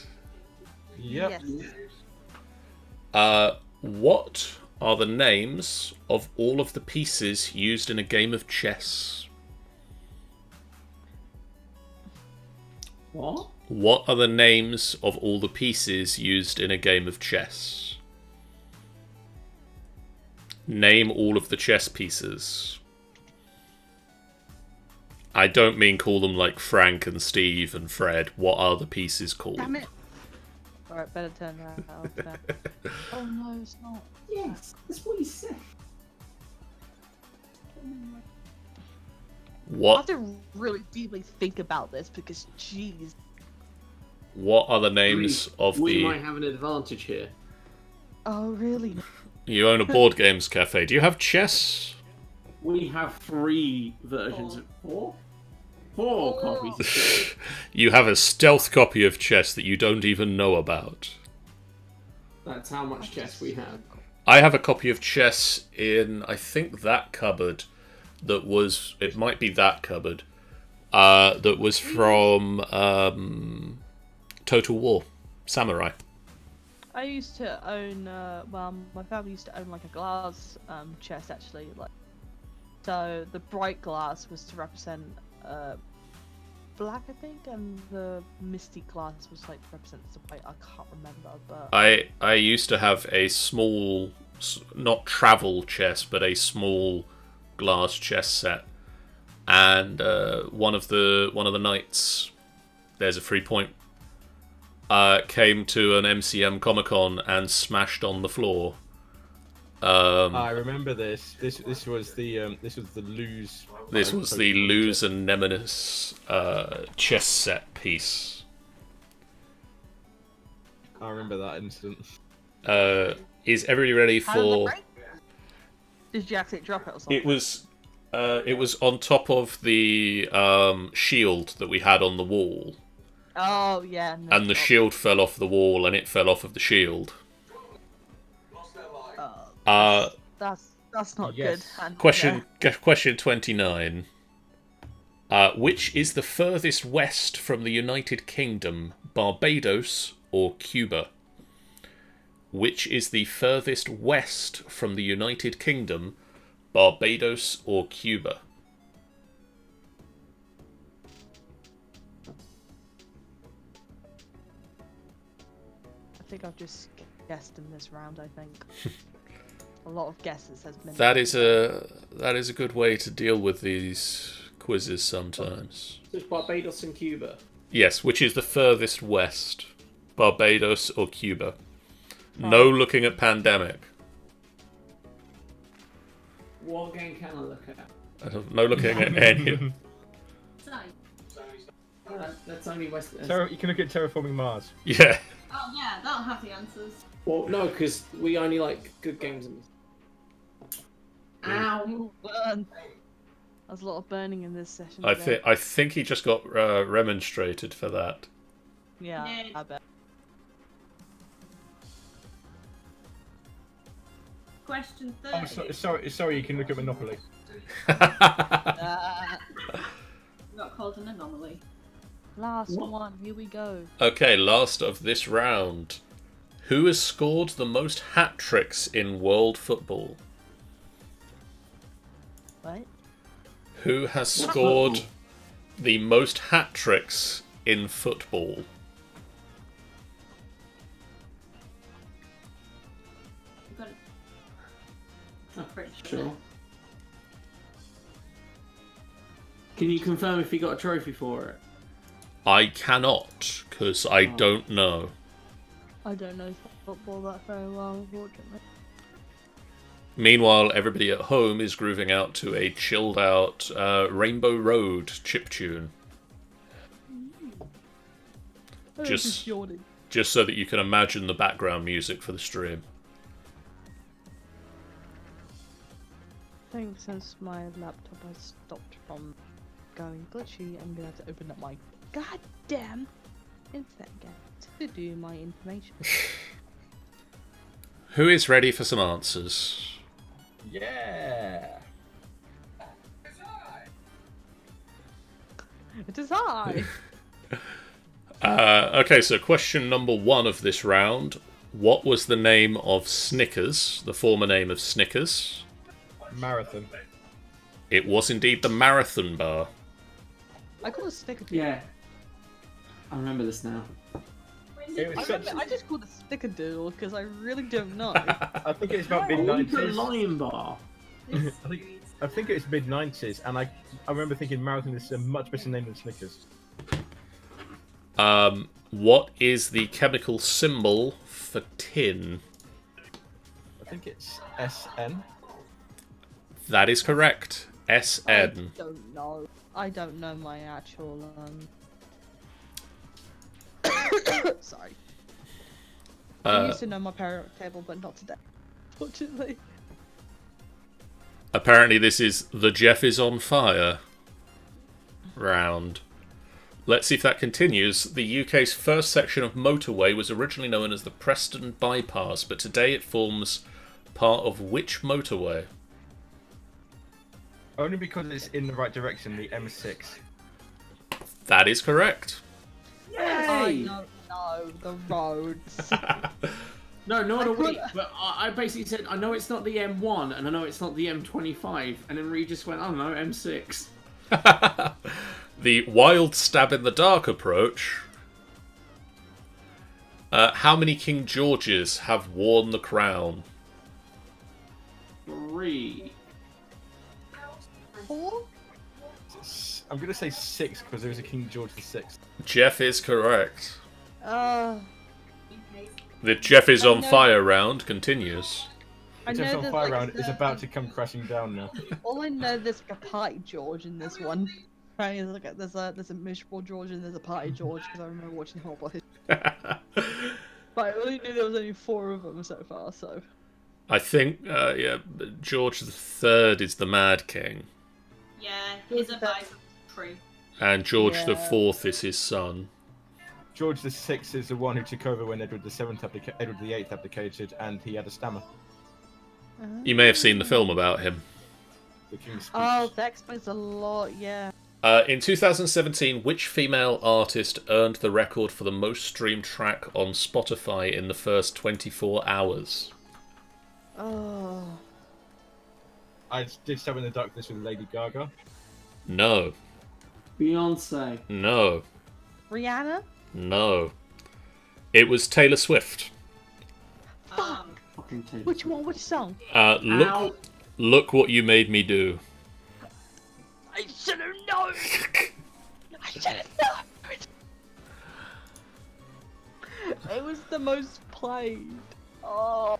Yep. Yes. Uh, what are the names of all of the pieces used in a game of chess? What? What are the names of all the pieces used in a game of chess? Name all of the chess pieces. I don't mean call them like Frank and Steve and Fred. What are the pieces called? Damn it. Alright, better turn around. oh no, it's not. Yes, that's what he said. I have to really deeply think about this because, jeez. What are the names of we the? We might have an advantage here. Oh, really? You own a board games cafe. Do you have chess? We have three versions of four. Four copies. Of chess. You have a stealth copy of chess that you don't even know about. That's how much chess we have. I have a copy of chess in I think that cupboard that was it might be that cupboard uh, that was from um, Total War Samurai. I used to own, uh, well, my family used to own like a glass um, chest actually. Like, so the bright glass was to represent uh, black, I think, and the misty glass was like represents the white. I can't remember, but I I used to have a small not travel chest, but a small glass chess set and uh, one of the one of the knights there's a free point uh, came to an MCM Comic Con and smashed on the floor. Um, I remember this. This this was the um, this was the lose. this was the Luz and Nemesis uh, chess set piece. I remember that incident. Uh, is everybody ready How did that for? Did you actually drop it or something? It was uh, it was on top of the um, shield that we had on the wall, Oh yeah. No, and the shield fell off the wall, and it fell off of the shield. Uh, that's that's not Yes. good. And, question g- question twenty nine. Uh, which is the furthest west from the United Kingdom, Barbados or Cuba? Which is the furthest west from the United Kingdom, Barbados or Cuba? I think I've just guessed in this round. I think a lot of guesses has been. That is a that is a good way to deal with these quizzes sometimes. So it's Barbados and Cuba. Yes, which is the furthest west, Barbados or Cuba? No looking at pandemic. What game can I look at? No looking at any. Sorry. Uh, that's only West. Terra- you can look at terraforming Mars. Yeah. Oh yeah, that'll have the answers. Well, no, because we only like good games. In... Ow! Burn. There's a lot of burning in this session. I think I think he just got uh, remonstrated for that. Yeah, Yeah. I bet. Question thirty. Oh, so, sorry, sorry. You can look at Monopoly. Uh, Got called an anomaly. last What? one. Here we go. okay, last of this round. Who has scored the most hat tricks in world football? Who has scored the most hat tricks in football? You. I'm pretty sure. Sure. Can you confirm if he got a trophy for it? I cannot, because I oh. don't know. I don't know football that very well, unfortunately. Meanwhile, everybody at home is grooving out to a chilled out uh, Rainbow Road chip tune, Just- just just so that you can imagine the background music for the stream. I think since my laptop has stopped from going glitchy, I'm gonna have to open up my goddamn internet again to do my information. Who is ready for some answers? Yeah. it is I. Uh, okay, so question number one of this round what was the name of Snickers, the former name of Snickers? Marathon. It was indeed the Marathon Bar. I call it sticker. Yeah. I remember this now. It was I, such, I just call it sticker doodle because I really don't know. I think it's about mid you put nineties. Lion Bar. I think I think it's mid nineties, and I I remember thinking Marathon is a much better name than Snickers. Um, what is the chemical symbol for tin? I think it's SN. That is correct. SN. I don't know. I don't know my actual um. Sorry. I Uh, used to know my periodic table, but not today. Fortunately. apparently, this is the Jeff is on fire round. Let's see if that continues. The UK's first section of motorway was originally known as the Preston Bypass, but today it forms part of which motorway? Only because it's in the right direction, the M6. That is correct. I Yay! don't know the roads. No, not I a week. But I, I basically said I know it's not the M1 and I know it's not the M25, and then Reed just went, I don't know, M6. the wild stab in the dark approach. Uh, how many King Georges have worn the crown? Three. I'm gonna say six because there was a King George VI. Jeff is correct. Uh, The Jeff is I on know- fire round continues. I The know on Fire like round is about to come crashing down now. All I know there's like a party George in this one. Right, there's, like a, there's a there's a miserable George and there's a party George because I remember watching Horrible History. But I only knew there was only four of them so far. So I think, uh, yeah, George the Third is the Mad King, Yeah, he's a vice tree. and George the Fourth is his son. George VI is the one who took over when Edward the Seventh abdica- Edward the Eighth abdicated, and he had a stammer. You may have seen the film about him. The King's oh, that explains a lot. Yeah. Uh, in 2017, which female artist earned the record for the most streamed track on Spotify in the first 24 hours? Oh. I did Stab in the Darkness with Lady Gaga. No, Beyonce. no, Rihanna. no. It was Taylor Swift. Um, Fucking Taylor. Which one? Which song? Uh, look, Ow. look what you made me do. I should have known. I should have known. It was the most played. Oh,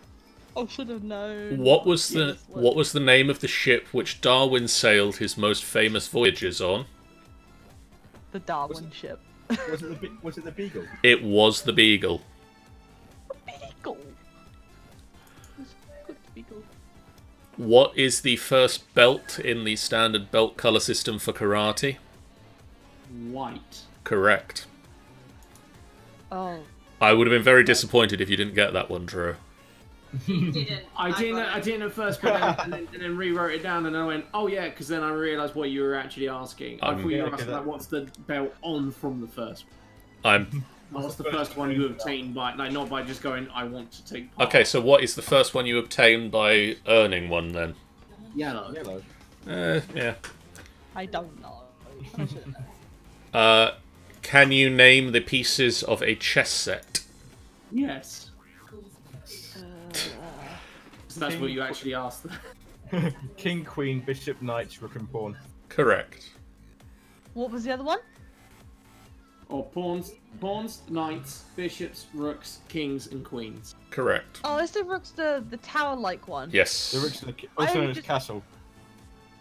I should have known. What was the Yes, what was the name of the ship which Darwin sailed his most famous voyages on? The Darwin ship? Was it the Was it the Beagle? It was the Beagle. Beagle. Good Beagle. What is the first belt in the standard belt color system for karate? White. Correct. Oh, I would have been very disappointed if you didn't get that one, Drew. didn't. I didn't. got I didn't at first, but then, and, then, and then rewrote it down, and I went, "Oh yeah," because then I realised what you were actually asking. I Um, thought you Yeah, asking that- like, what's the belt on from the first? I'm What's the first one you obtained by, like, not by just going, "I want to take part." okay. So, what is the first one you obtained by earning one then? Yellow. Yellow. Uh, yeah. I don't know. I should know. Uh, can you name the pieces of a chess set? Yes. So that's what you actually asked. King, Queen, Bishop, Knight, Rook, and Pawn. Correct. what was the other one? or pawns, pawns, knights, bishops, rooks, kings, and queens. Correct. Oh, is the rook's the the tower-like one? Yes. The Rook's the, also I known as just- Castle.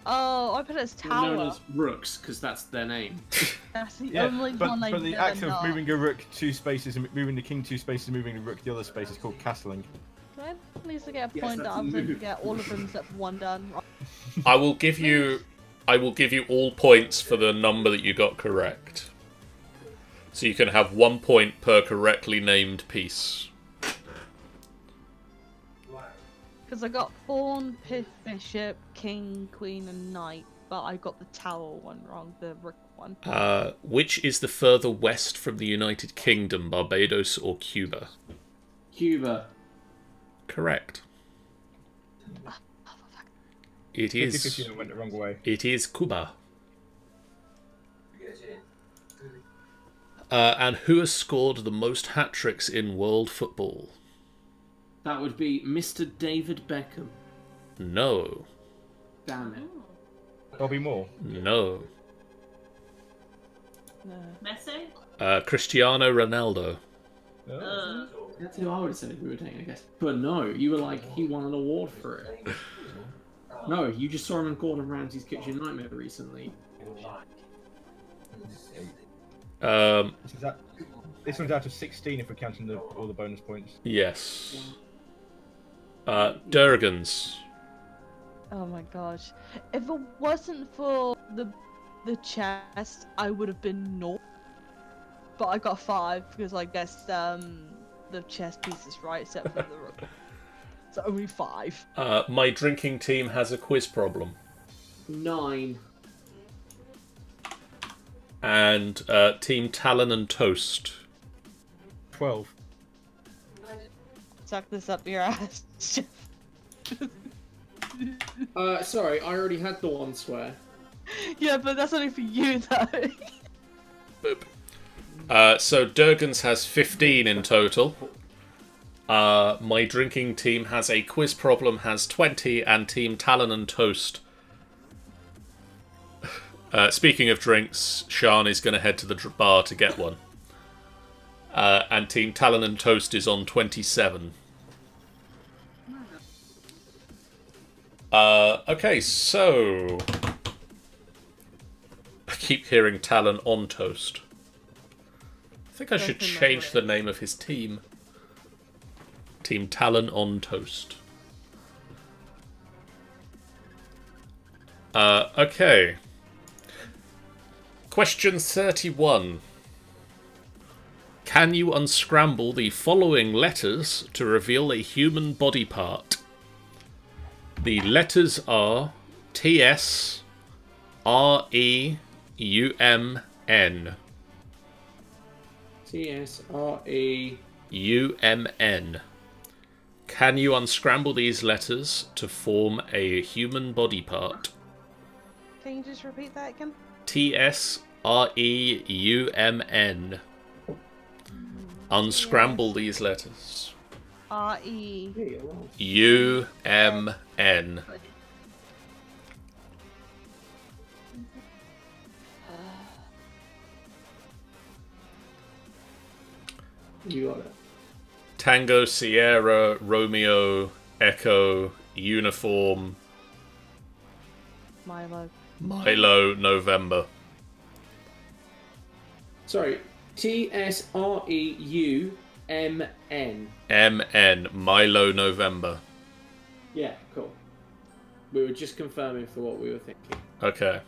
Oh, I put it as They're tower. known as rooks because that's their name. That's the Yeah, only but, one I but the act of not. moving a rook two spaces and moving the king two spaces, moving the rook the other space is called castling. Can I please get a Yes, point that that's a I'm going to get all of them except one done? I will give you. I will give you all points for the number that you got correct. So you can have one point per correctly named piece. Because I got pawn, pith, bishop, king, queen, and knight, but I got the tower one wrong, the rook one. Uh, which is the further west from the United Kingdom, Barbados or Cuba? Cuba. Correct. It is. 50-50 went the wrong way. It is Cuba. Uh, and who has scored the most hat tricks in world football? That would be Mr. David Beckham. No. Damn it. Bobby Moore. No. No. Messi? Uh, Cristiano Ronaldo. Oh. Uh, That's who I would have said if we were taking a guess. But no, you were like, he won an award for it. No, you just saw him in Gordon Ramsay's Kitchen Nightmare recently. Um, This, is out, this one's out of 16 if we're counting the, all the bonus points. yes. Uh, Durgans. Oh my gosh. If it wasn't for the the chest, I would have been no. But I got five because I guessed um the chess pieces right, except for the rook. So only five. Uh, my drinking team has a quiz problem. Nine. And uh, Team Talon and Toast. 12. Suck this up your ass. Uh, sorry, I already had the one swear. yeah, but that's only for you though. Boop. Uh, so Durgans has 15 in total. Uh, my drinking team has a quiz problem, has 20, and Team Talon and Toast. Uh, speaking of drinks, Sean is going to head to the bar to get one. Uh, and Team Talon and Toast is on 27. Uh, okay, so. I keep hearing Talon on Toast. I think I should change the name of his team. Team Talon on Toast. Uh, okay. Question 31. Can you unscramble the following letters to reveal a human body part? The letters are T S R E U M N. T S R E. U M N. Can you unscramble these letters to form a human body part? Can you just repeat that again? T S R E U M N. Unscramble these letters. R E. U M N. You got it. Tango, Sierra, Romeo, Echo, Uniform, Milo. Milo, November. Sorry. T S R E U M N. M N, Milo, November. Yeah, cool. We were just confirming for what we were thinking. Okay.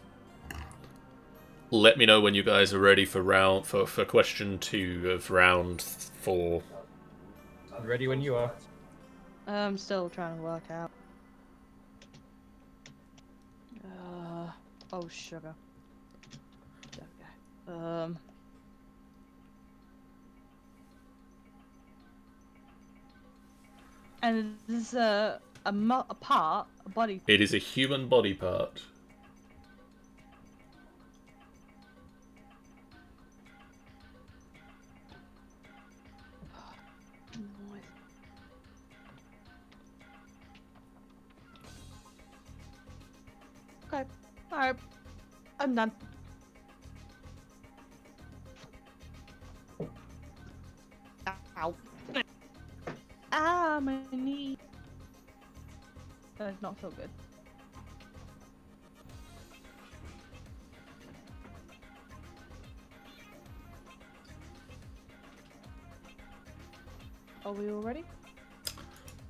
Let me know when you guys are ready for round for, for question two of round four. Ready when you are. I'm still trying to work out. Uh, oh, sugar. Okay. Um. And this is a a, a part, a body. It is a human body part. I'm done. Ow. Ah, my knee. That does not feel good. Are we all ready?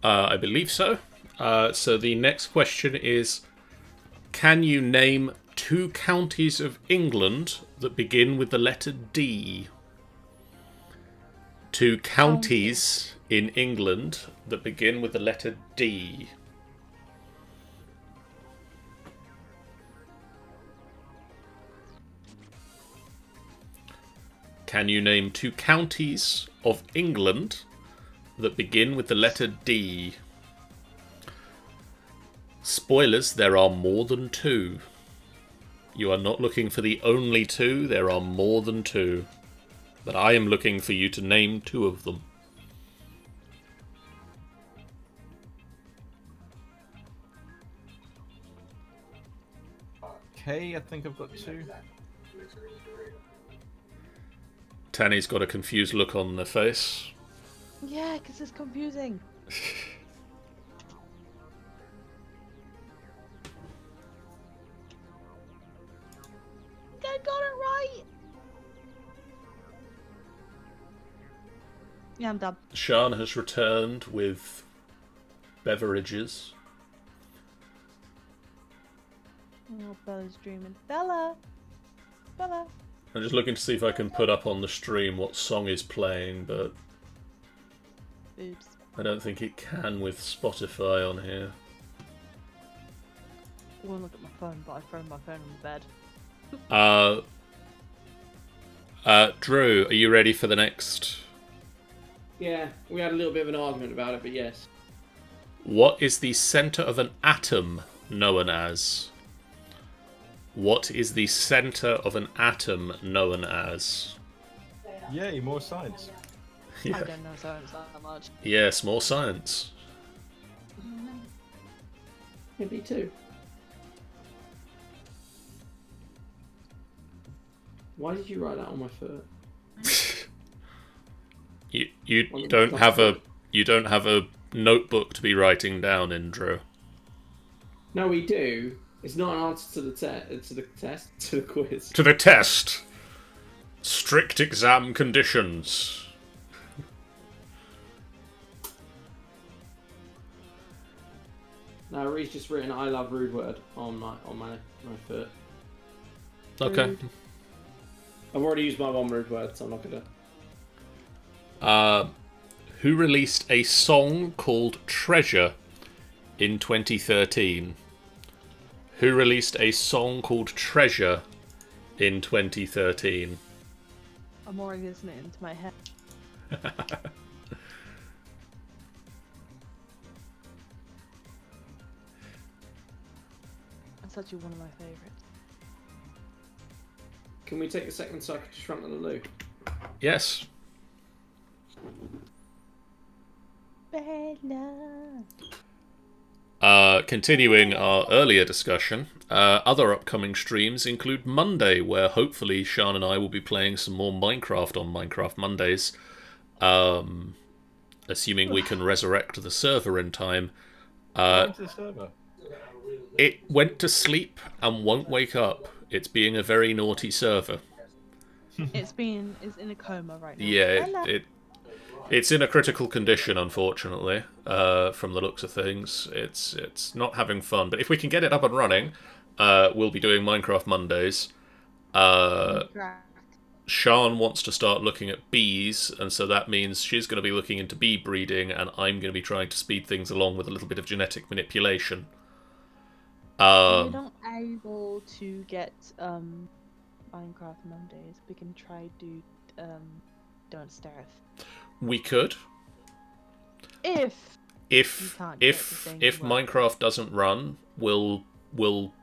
Uh, I believe so. Uh, so the next question is Can you name two counties of England that begin with the letter D? Two counties in England that begin with the letter D. Can you name two counties of England that begin with the letter D. Spoilers, there are more than two. You are not looking for the only two, there are more than two. But I am looking for you to name two of them. Okay, I think I've got two. Tanny's got a confused look on her face. Yeah, because it's confusing. Yeah, I'm done. Sean has returned with beverages. Oh, Bella's dreaming. Bella! Bella! I'm just looking to see if I can put up on the stream what song is playing, but Oops. I don't think it can with Spotify on here. I want to look at my phone, but I've thrown my phone on the bed. Uh, uh, Drew, are you ready for the next? Yeah, we had a little bit of an argument about it, but yes. What is the center of an atom known as? What is the center of an atom known as? Yay, more science. I Yeah. don't know science that much. Yes, more science. Maybe two. Why did you write that on my foot? You you don't have a you don't have a notebook to be writing down in, Drew. No, we do. It's not an answer to the te- uh, to the test to the quiz. To the test. Strict exam conditions. now Ree's just written "I love rude word" on my on my my foot. Okay. Rude. I've already used my one rude word, so I'm not gonna. Uh, who released a song called Treasure in 2013? Who released a song called Treasure in 2013? I'm already listening into my head. That's actually one of my favourites. Can we take a second so I can just run to the loo? Yes. Bella. Uh, continuing our earlier discussion, uh, other upcoming streams include Monday, where hopefully Sean and I will be playing some more Minecraft on Minecraft Mondays. Um, assuming we can resurrect the server in time. Uh, the server. It went to sleep and won't wake up. It's being a very naughty server. It's been it's in a coma right now. Yeah, it, it it's in a critical condition, unfortunately. Uh, from the looks of things, it's it's not having fun. But if we can get it up and running, uh, we'll be doing Minecraft Mondays. Uh, Sean wants to start looking at bees, and so that means she's going to be looking into bee breeding, and I'm going to be trying to speed things along with a little bit of genetic manipulation. We're Um, not able to get um Minecraft Mondays. We can try do um Don't Starve. We could, If if You can't get if if to work. Minecraft doesn't run, we'll we'll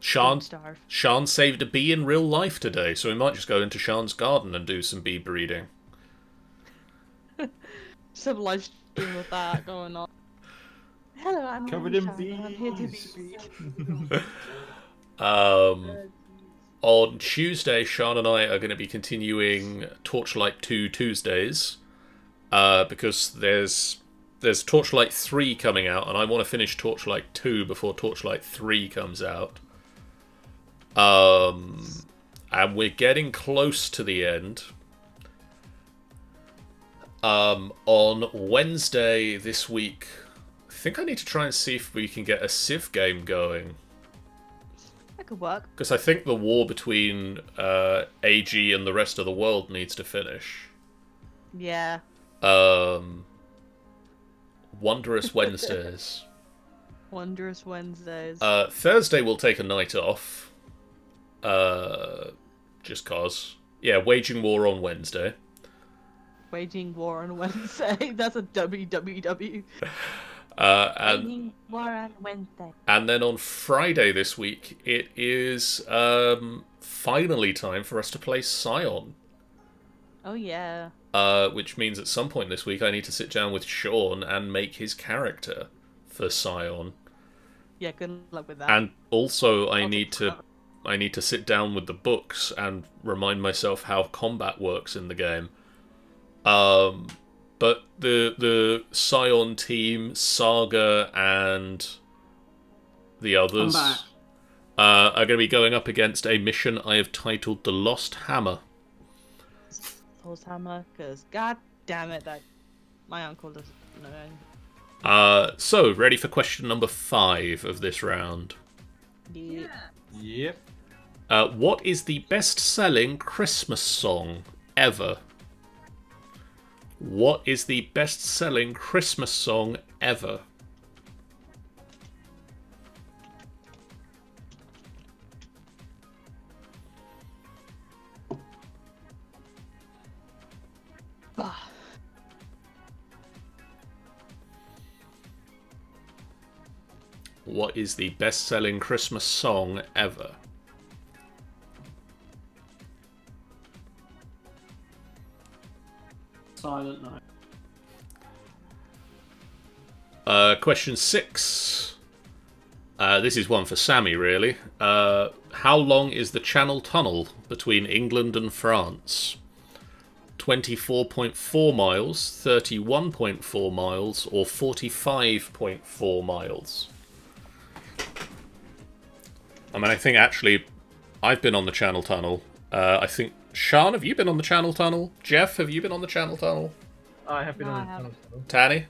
Sean Don't Starve. Sean saved a bee in real life today, so we might just go into Sean's garden and do some bee breeding. Some live stream with that going on. Hello, I'm Covered in Shannon. I'm here to be bees. breed. Um, on Tuesday, Sean and I are going to be continuing Torchlight 2 Tuesdays uh, because there's there's Torchlight 3 coming out, and I want to finish Torchlight 2 before Torchlight 3 comes out. Um, and we're getting close to the end. Um, on Wednesday this week, I think I need to try and see if we can get a Civ game going That could work. because I think the war between uh, AG and the rest of the world needs to finish. Yeah. Um, Wondrous Wednesdays. Wondrous Wednesdays. Uh, Thursday we'll take a night off. Uh, just cause. Yeah, waging war on Wednesday. Waging War on Wednesday. That's a WWW. Uh, and Waging War on Wednesday. and then on Friday this week, it is um, finally time for us to play Scion. Oh yeah. Uh, which means at some point this week I need to sit down with Sean and make his character for Scion. Yeah, good luck with that. And also I I'll need to. I need to sit down with the books and remind myself how combat works in the game. Um, but the the Scion team, Saga and the others uh, are going to be going up against a mission I have titled "The Lost Hammer." Soul's Hammer, because god damn it, that my uncle doesn't know. Uh, so ready for question number five of this round. Yeah. Yep. Uh, what is the best-selling Christmas song ever? What is the best-selling Christmas song ever? What is the best-selling Christmas song ever? Silent Night. Uh, question six. Uh, this is one for Sammy, really. Uh, how long is the Channel Tunnel between England and France? 24.4 miles, 31.4 miles, or 45.4 miles? I mean, I think actually I've been on the Channel Tunnel. Uh, I think, Sean, have you been on the Channel Tunnel? Jeff, have you been on the Channel Tunnel? I have been No, I on. haven't. Tanny?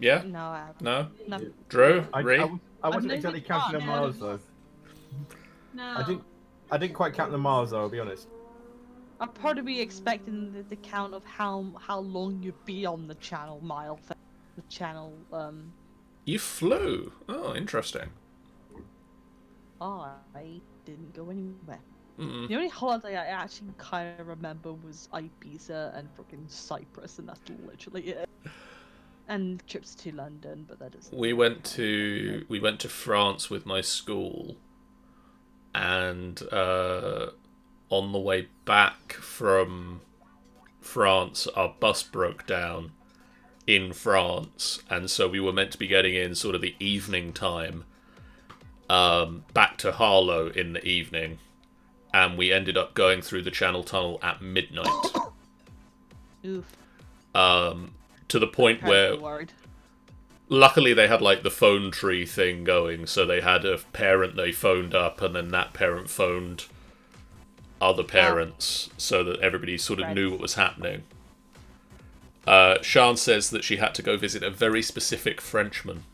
Yeah? no, I haven't. No? No. Drew? I, Ree? I, was- I wasn't known exactly it counting the miles though. No. I didn't. I didn't quite count the miles though. I'll be honest. I'm probably expecting the, the count of how how long you'd be on the channel mile thing. The channel, um, You flew. Oh, interesting. I didn't go anywhere. Mm. The only holiday I actually kind of remember was Ibiza and freaking Cyprus, and that's literally it. And trips to London, but that is. We went to we went to France with my school, and uh, on the way back from France, our bus broke down in France, and so we were meant to be getting in sort of the evening time, um, back to Harlow in the evening, and we ended up going through the Channel Tunnel at midnight. Oof. Um, to the point where worried. luckily they had like the phone tree thing going so they had a parent they phoned up and then that parent phoned other parents so that everybody sort of knew what was happening uh, Sean says that she had to go visit a very specific Frenchman.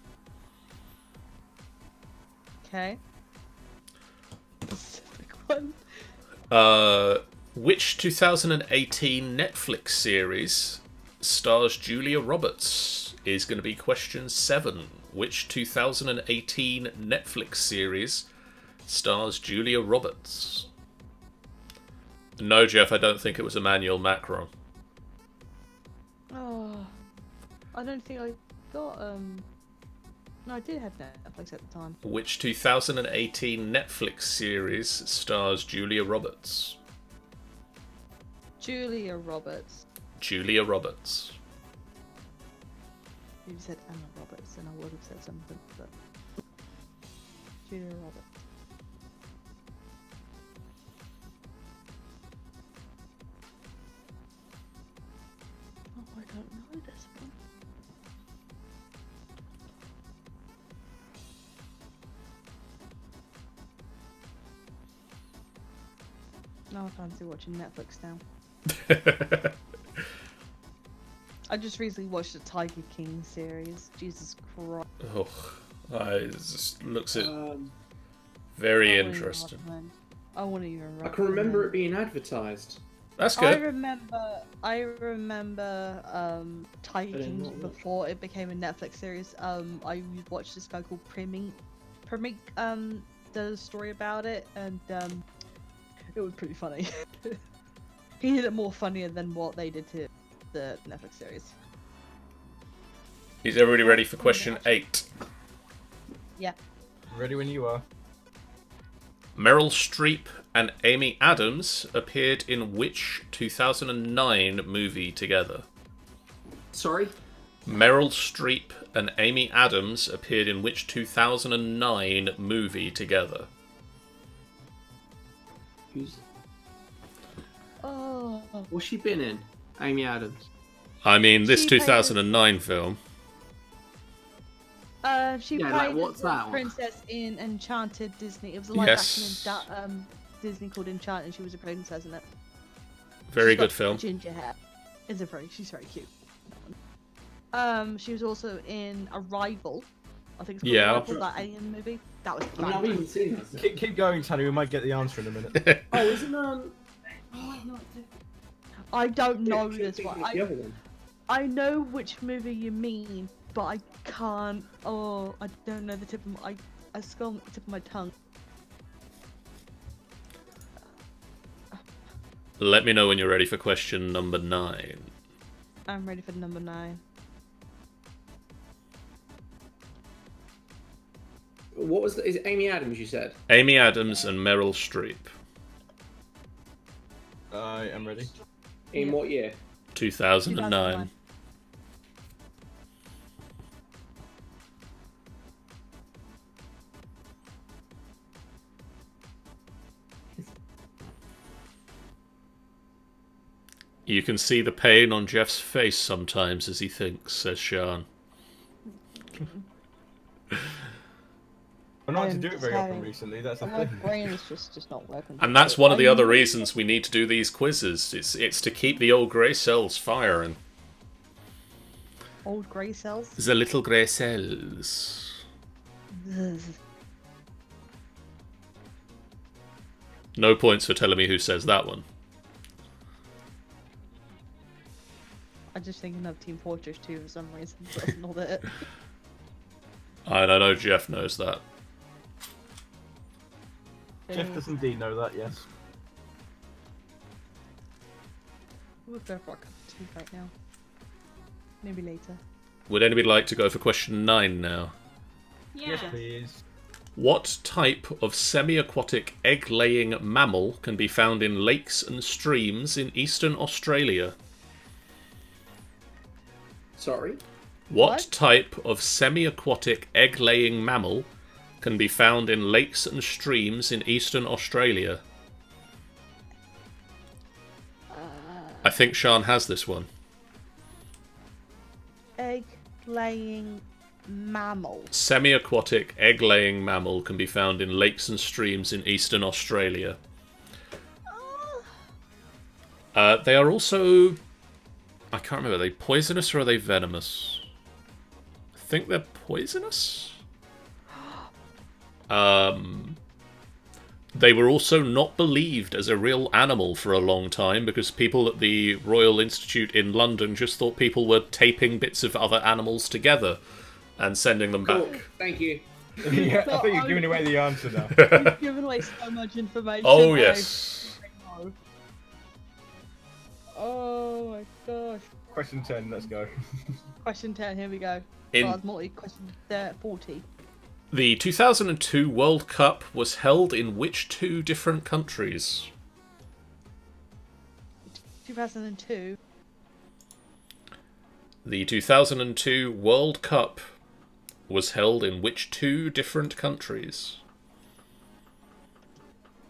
Okay. Specific one. Uh, which 2018 Netflix series stars Julia Roberts? Is going to be question seven. Which 2018 Netflix series stars Julia Roberts? No, Jeff, I don't think it was Emmanuel Macron. Oh, I don't think I got um. No, I did have Netflix at the time. Which 2018 Netflix series stars Julia Roberts? Julia Roberts. Julia Roberts. You said Emma Roberts, and I would have said something, but Julia Roberts. Now I fancy watching Netflix now. I just recently watched the Tiger King series. Jesus Christ. oh, I, it just looks it Um, very I interesting. I wouldn't even. I can remember it being advertised. That's good. I remember. I remember um, Tiger King before it became a Netflix series. Um, I watched this guy called Primink. Primink um does a story about it, and um, it was pretty funny. he did it more funnier than what they did to. the Netflix series. Is everybody ready for question eight? Yeah. Ready when you are. Meryl Streep and Amy Adams appeared in which 2009 movie together? Sorry. Meryl Streep and Amy Adams appeared in which 2009 movie together? Who's Oh. what's she been in? Amy Adams. I mean, this She played- 2009 film. Uh, she Yeah, played like, what's the that one? princess in Enchanted Disney. It was a live Yes. action in da- um, Disney called Enchanted, and she was a princess in it. Very She's got good film. Ginger hair. It's a very. She's very cute. Um, she was also in Arrival. I think it's called Yeah. Arrival, that alien movie. That was I mean, I've fun. even seen that. Keep, keep going, Tanny. We might get the answer in a minute. Oh, isn't um? Oh, wait, no, it's I don't know Yeah, this one. I, of the other one. I know which movie you mean, but I can't. Oh, I don't know the tip of my. I, I skull on the tip of my tongue. Let me know when you're ready for question number nine. I'm ready for number nine. What was the, is it Amy Adams? You said. Amy Adams and Meryl Streep. I am ready. In Yeah. what year? 2009. 2009. You can see the pain on Jeff's face sometimes as he thinks, says Sean. I'm not to do it just very often recently. That's the My thing. brain is just just not working. And that's one of the other reasons we need to do these quizzes. It's it's to keep the old grey cells firing. Old grey cells. The little grey cells. Ugh. No points for telling me who says that one. I'm just thinking of Team Fortress 2 for some reason. That's not it. And I know Jeff knows that. Jeff does indeed know that, yes. We'll go for a cup of tea right now. Maybe later. Would anybody like to go for question nine now? Yeah. Please. What type of semi aquatic egg laying mammal can be found in lakes and streams in eastern Australia? Sorry. What, What? type of semi aquatic egg laying mammal can be found in lakes and streams in eastern Australia? I think Sean has this one. Egg laying mammal. Semi aquatic egg laying mammal can be found in lakes and streams in eastern Australia. Uh, they are also. I can't remember. Are they poisonous or are they venomous? I think they're poisonous. Um, they were also not believed as a real animal for a long time because people at the Royal Institute in London just thought people were taping bits of other animals together and sending them Cool. back. Thank you. yeah, I But think you're I- giving away the answer now. You've given away so much information. Oh yes. Oh my gosh. Question 10, let's go. Question 10, here we go. In- well, it's multi question uh, 40. The 2002 World Cup was held in which two different countries? 2002. The 2002 World Cup was held in which two different countries?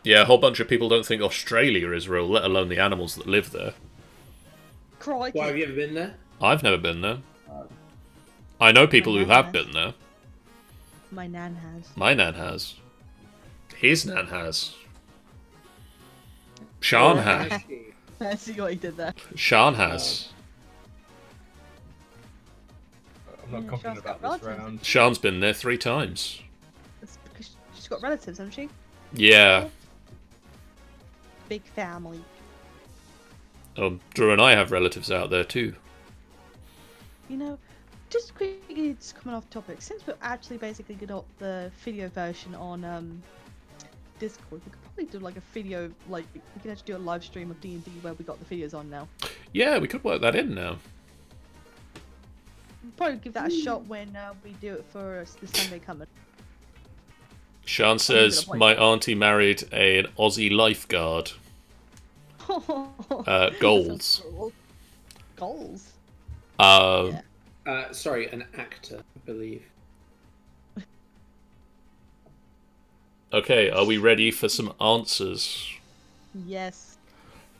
Yeah, a whole bunch of people don't think Australia is real, let alone the animals that live there. Crikey. Why have you ever been there? I've never been there. Oh. I know people who have been there. My nan has. My nan has. His nan has. Sean has. I see what he did there. Sean has. I'm not Yeah, confident Sean's about this relatives. round. Sean's been there three times. It's because she's got relatives, hasn't she? Yeah. Big family. Um, Drew and I have relatives out there too. You know, just quickly, just coming off topic, since we're actually basically got the video version on um, Discord, we could probably do like a video, like we could actually do a live stream of D and D where we got the videos on now. Yeah, we could work that in now. We'll probably give that a shot when uh, we do it for us this Sunday coming. Sean says my auntie married an Aussie lifeguard. Uh, goals. Goals. Um, Yeah. Uh, sorry, an actor, I believe. Okay, are we ready for some answers? Yes.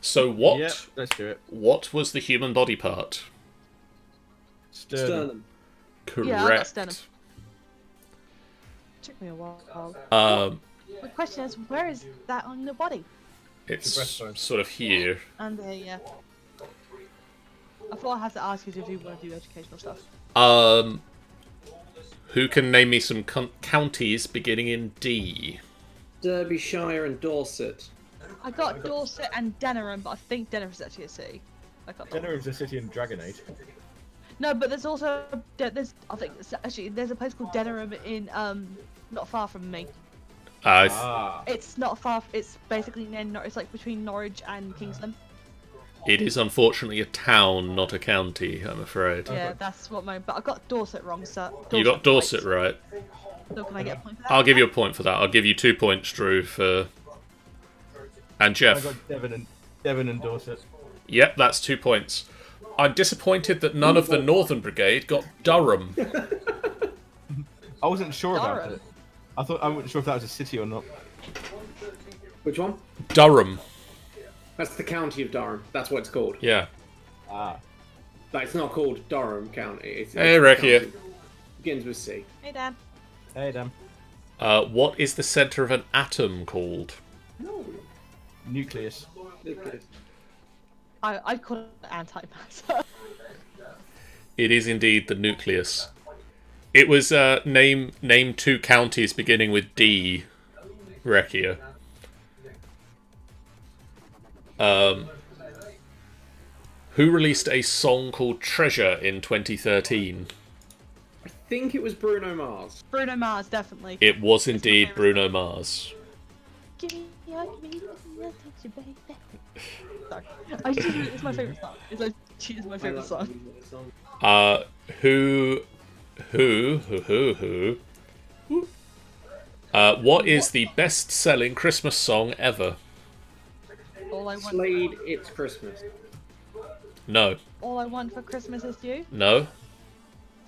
So what? Yep, let's do it. What was the human body part? Sternum. Sternum. Correct. Yeah, I got sternum. Took me a while. Um, The question is, where is that on the body? it's breastbone. sort of here. And there, yeah. I thought I had to ask you if you want to do educational stuff. Um, who can name me some counties beginning in D? Derbyshire and Dorset. I got Dorset and Denerim, but I think Denerim is actually a city. I got that. Denerim's a city in Dragon Age. No, but there's also there's I think actually there's a place called Denerim in um not far from me. Uh, Ah. It's not far. It's basically near. It's like between Norwich and King's Lynn. It is unfortunately a town, not a county. I'm afraid. Yeah, that's what my. But I got Dorset wrong, so. You got Dorset right. right. So can I get a point for that? I'll give you a point for that. I'll give you two points, Drew, for. And Jeff. I Jeff. got Devon and Devon and Dorset. Yep, that's two points. I'm disappointed that none of the Northern Brigade got Durham. I wasn't sure about it. I thought I wasn't sure if that was a city or not. Which one? Durham. That's the county of Durham. That's what it's called. Yeah. Ah. Like, it's not called Durham County. It's, Hey, it's Ricky. county. Begins with C. Hey Dan. Hey, Dan. Uh, what is the center of an atom called? No. Nucleus. I I call it antimatter. It is indeed the nucleus. It was uh, name name two counties beginning with D. Rekia. Um, who released a song called Treasure in 2013? I think it was Bruno Mars. Bruno Mars, definitely. It was indeed Bruno Mars. Give me your, give me your touch, baby. Sorry. I just, it's my favorite song. It's like, it's my favorite song. Uh, who, who, who, who, who? Uh, what is the best-selling Christmas song ever? All I want, Slade, It's Christmas. No, all I want for Christmas is you. no,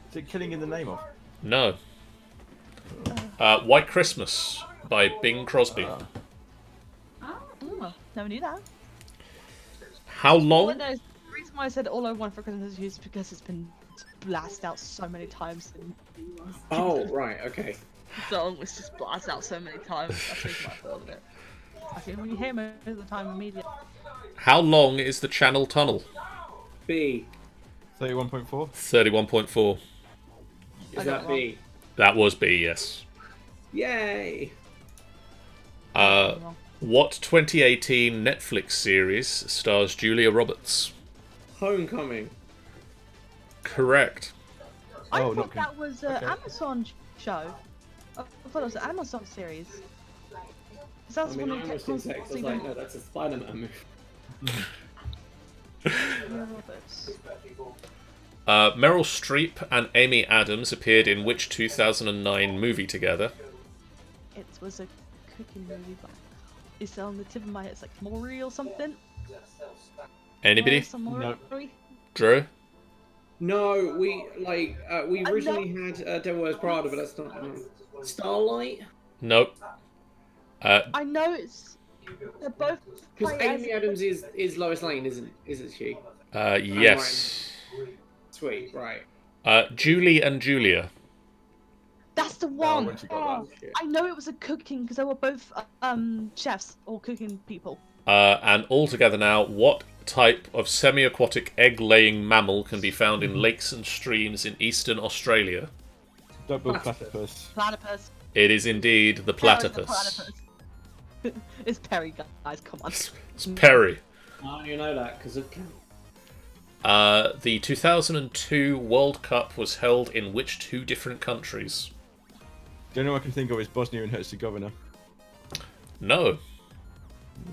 Is it killing in the name of? no. Uh, White Christmas by Bing Crosby. Oh, never knew that. How Well, long? no, the reason why I said all I want for Christmas is you is because it's been blasted out so many times. And Oh, right, okay. the song was just blasted out so many times. That's the reason why I thought of it. I think when you hear most of the time immediately. How long is the Channel Tunnel? B. 31.4? Thirty-one point four. Is that B? That was B. Yes. Yay! Uh, what 2018 Netflix series stars Julia Roberts? Homecoming. Correct. I Oh, thought not that was an okay. Amazon show. I thought it was an Amazon series. 'Cause that's I mean, one I who almost kept did I was like, no, that's a Spider-Man movie. Julia Roberts. Uh, Meryl Streep and Amy Adams appeared in which 2009 movie together? It was a cooking movie, but it's on the tip of my head. It's like Maury or something. Anybody? No. Drew? No, we like uh, we I originally had uh, Devil Wears Prada, but that's not um, Starlight. Nope. Uh, I know it's. They're both. Because play as- Amy Adams is is Lois Lane, isn't isn't she? uh, yes. Sweet, right. Uh, Julie and Julia. That's the one. when she got Oh, that. I know it was a cooking because they were both uh, um chefs or cooking people. Uh, and all together now, what type of semi-aquatic egg-laying mammal can be found in lakes and streams in eastern Australia? Double platypus. Platypus. It is indeed the Perry the platypus. Platypus. it's Perry, guys. Come on. It's Perry. Oh, you know that because of Uh, the 2002 World Cup was held in which two different countries? The only one I can think of is Bosnia and Herzegovina. No.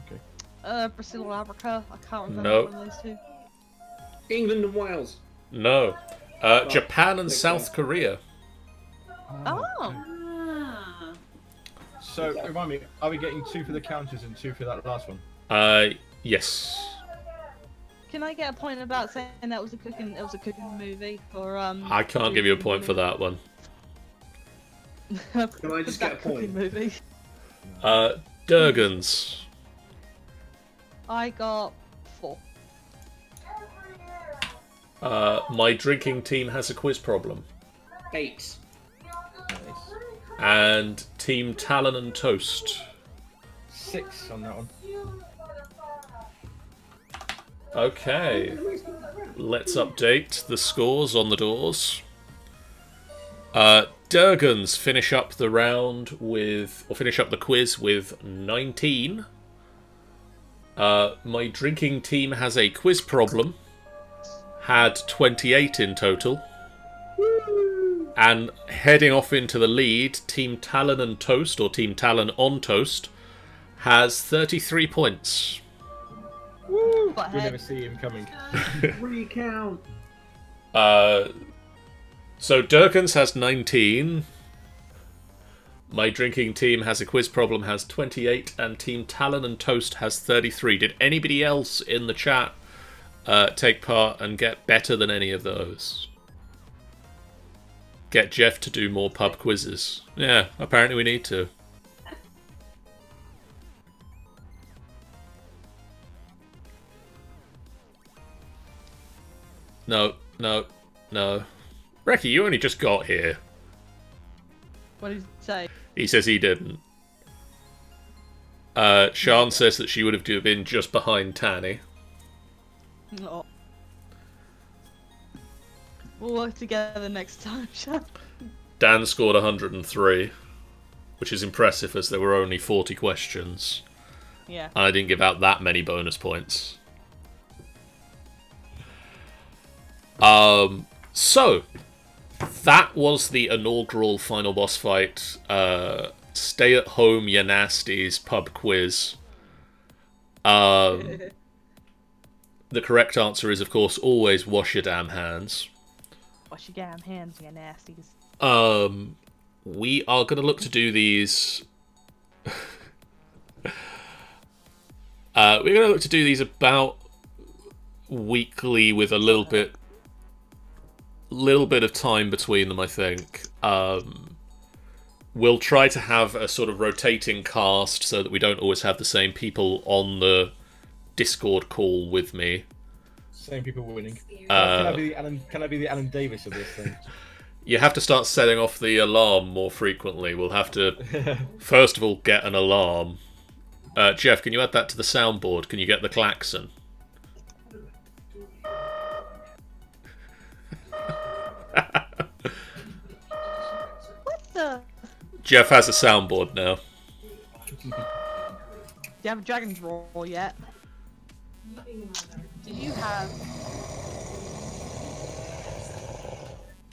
Okay. Uh, Brazil and Africa. I can't remember No. one of those two. England and Wales. No. Uh, Japan and okay. South Korea. Oh, Ah. So remind me, are we getting two for the counters and two for that last one? Uh, yes. can I get a point about saying that was a cooking? It was a cooking movie, or um? I can't give you a point for that one. Can I just get a point? Movie. Uh, Durgans. I got four. Uh, my drinking team has a quiz problem. Eight. And Team Talon and Toast. Six on that one. Okay. Let's update the scores on the doors. Uh, Durgans finish up the round with, or finish up the quiz with 19. Uh, my drinking team has a quiz problem. Had 28 in total. And heading off into the lead, Team Talon and Toast, or Team Talon on Toast, has 33 points. Woo! Got You'll never see him coming. Recount. Uh, so Durkins has 19. My drinking team has a quiz problem, has 28, and Team Talon and Toast has 33. Did anybody else in the chat uh, take part and get better than any of those? Get Jeff to do more pub quizzes. Yeah, apparently we need to. No, no, no. Reki, you only just got here. What did he say? He says he didn't. Uh, Sean says that she would have been just behind Tanny. Oh. We'll work together next time, shall Dan scored 103, which is impressive as there were only 40 questions. Yeah. And I didn't give out that many bonus points. Um, so that was the inaugural final boss fight. Uh, stay at home, ya nasties pub quiz. Um, the correct answer is, of course, always wash your damn hands. Wash your damn hands, you nasties. Um, we are to look to do these. uh, we're to look to do these about weekly with a little bit, little bit of time between them. I think. Um, we'll try to have a sort of rotating cast so that we don't always have the same people on the Discord call with me. Same people winning. can, Uh, I be the Alan, can I be the Alan Davies of this thing? you have to start setting off the alarm more frequently. We'll have to first of all get an alarm. Uh, Jeff, can you add that to the soundboard? Can you get the klaxon? What the? Jeff has a soundboard now. Do you have a dragon's roll yet? Do you have?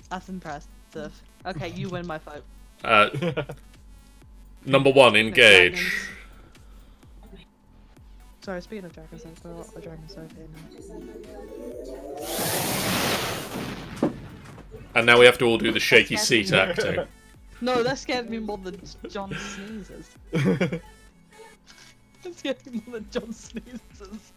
That's impressive. Okay, you win my vote. Uh, number one, engage. Sorry, speaking of dragons, I've got a dragon sword here now. And now we have to all do the shaky seat acting. No, that scared me more than John sneezes. That scared me more than John sneezes.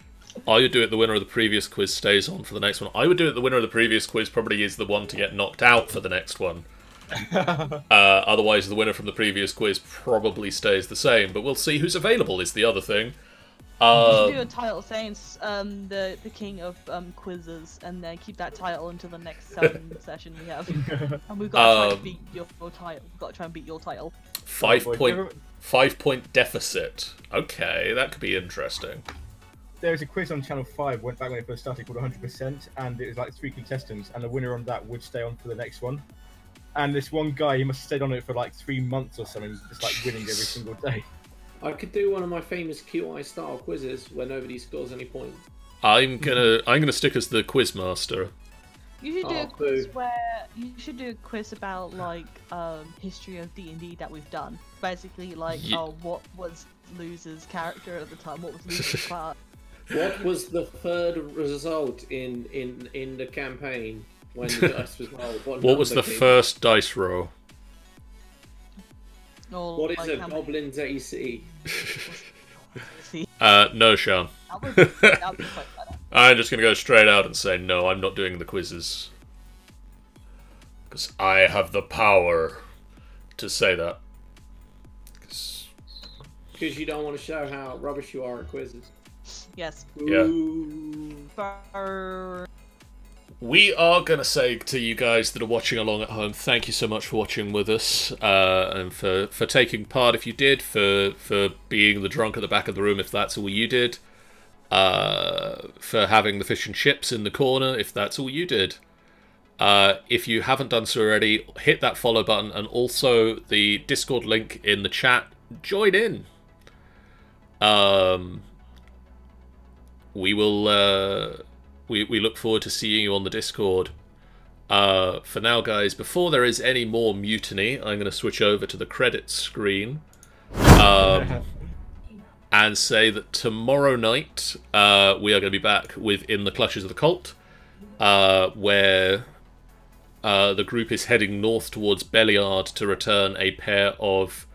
I would do it the winner of the previous quiz stays on for the next one. I would do it the winner of the previous quiz probably is the one to get knocked out for the next one. uh, otherwise, the winner from the previous quiz probably stays the same. But we'll see who's available. Is the other thing. You Uh, do a title saying um, the the king of um, quizzes, and then keep that title until the next um, session we have. And we've got to try Um, and beat your, your title. We've got to try and beat your title. five boy, point five point deficit. Okay, that could be interesting. There was a quiz on Channel 5 went back when it first started called 100%, and it was like three contestants, and the winner on that would stay on for the next one. And this one guy, he must have stayed on it for like three months or something, just like winning every single day. I could do one of my famous QI style quizzes where nobody scores any points. I'm gonna I'm gonna stick as the quiz master. You should do Oh, a quiz boo. where you should do a quiz about like um, history of D and D that we've done. Basically, like Ye- oh, what was loser's character at the time? What was loser's class? What was the third result in in in the campaign when the dice was rolled? What was the came- first dice roll? Or, What is like, a how many- goblin's AC? Uh, no, Sean. that would, that would be. I'm just gonna go straight out and say no. I'm not doing the quizzes because I have the power to say that. Because you don't want to show how rubbish you are at quizzes. Yes. Yeah. Ooh. We are going to say to you guys that are watching along at home, thank you so much for watching with us uh, and for, for taking part if you did, for, for being the drunk at the back of the room if that's all you did, uh, for having the fish and chips in the corner if that's all you did. Uh, if you haven't done so already, hit that follow button and also the Discord link in the chat. Join in. Um, we will. Uh, we, we look forward to seeing you on the Discord. Uh, for now, guys, before there is any more mutiny, I'm going to switch over to the credits screen um, and say that tomorrow night uh, we are going to be back with In the Clutches of the Cult, uh, where uh, the group is heading north towards Belliard to return a pair of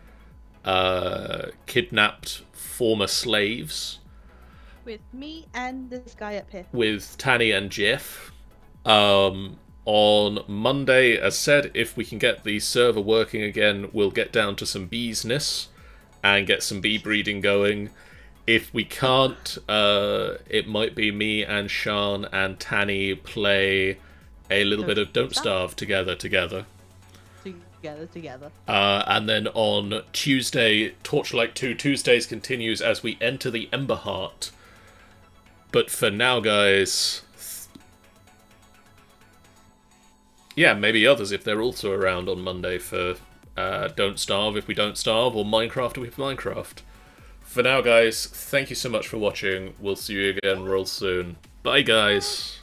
uh, kidnapped former slaves With me and this guy up here. with Tanny and Jeff. Um, on Monday, as said, if we can get the server working again, we'll get down to some beesness and get some bee breeding going. If we can't, uh, it might be me and Sean and Tanny play a little bit of Don't Starve together together. Together, together. Uh, and then on Tuesday, Torchlight 2 Tuesdays continues as we enter the Ember Heart. But for now, guys. Yeah, maybe others if they're also around on Monday for uh, Don't Starve if we don't starve, or Minecraft if we Minecraft. For now, guys, thank you so much for watching. We'll see you again real soon. Bye, guys.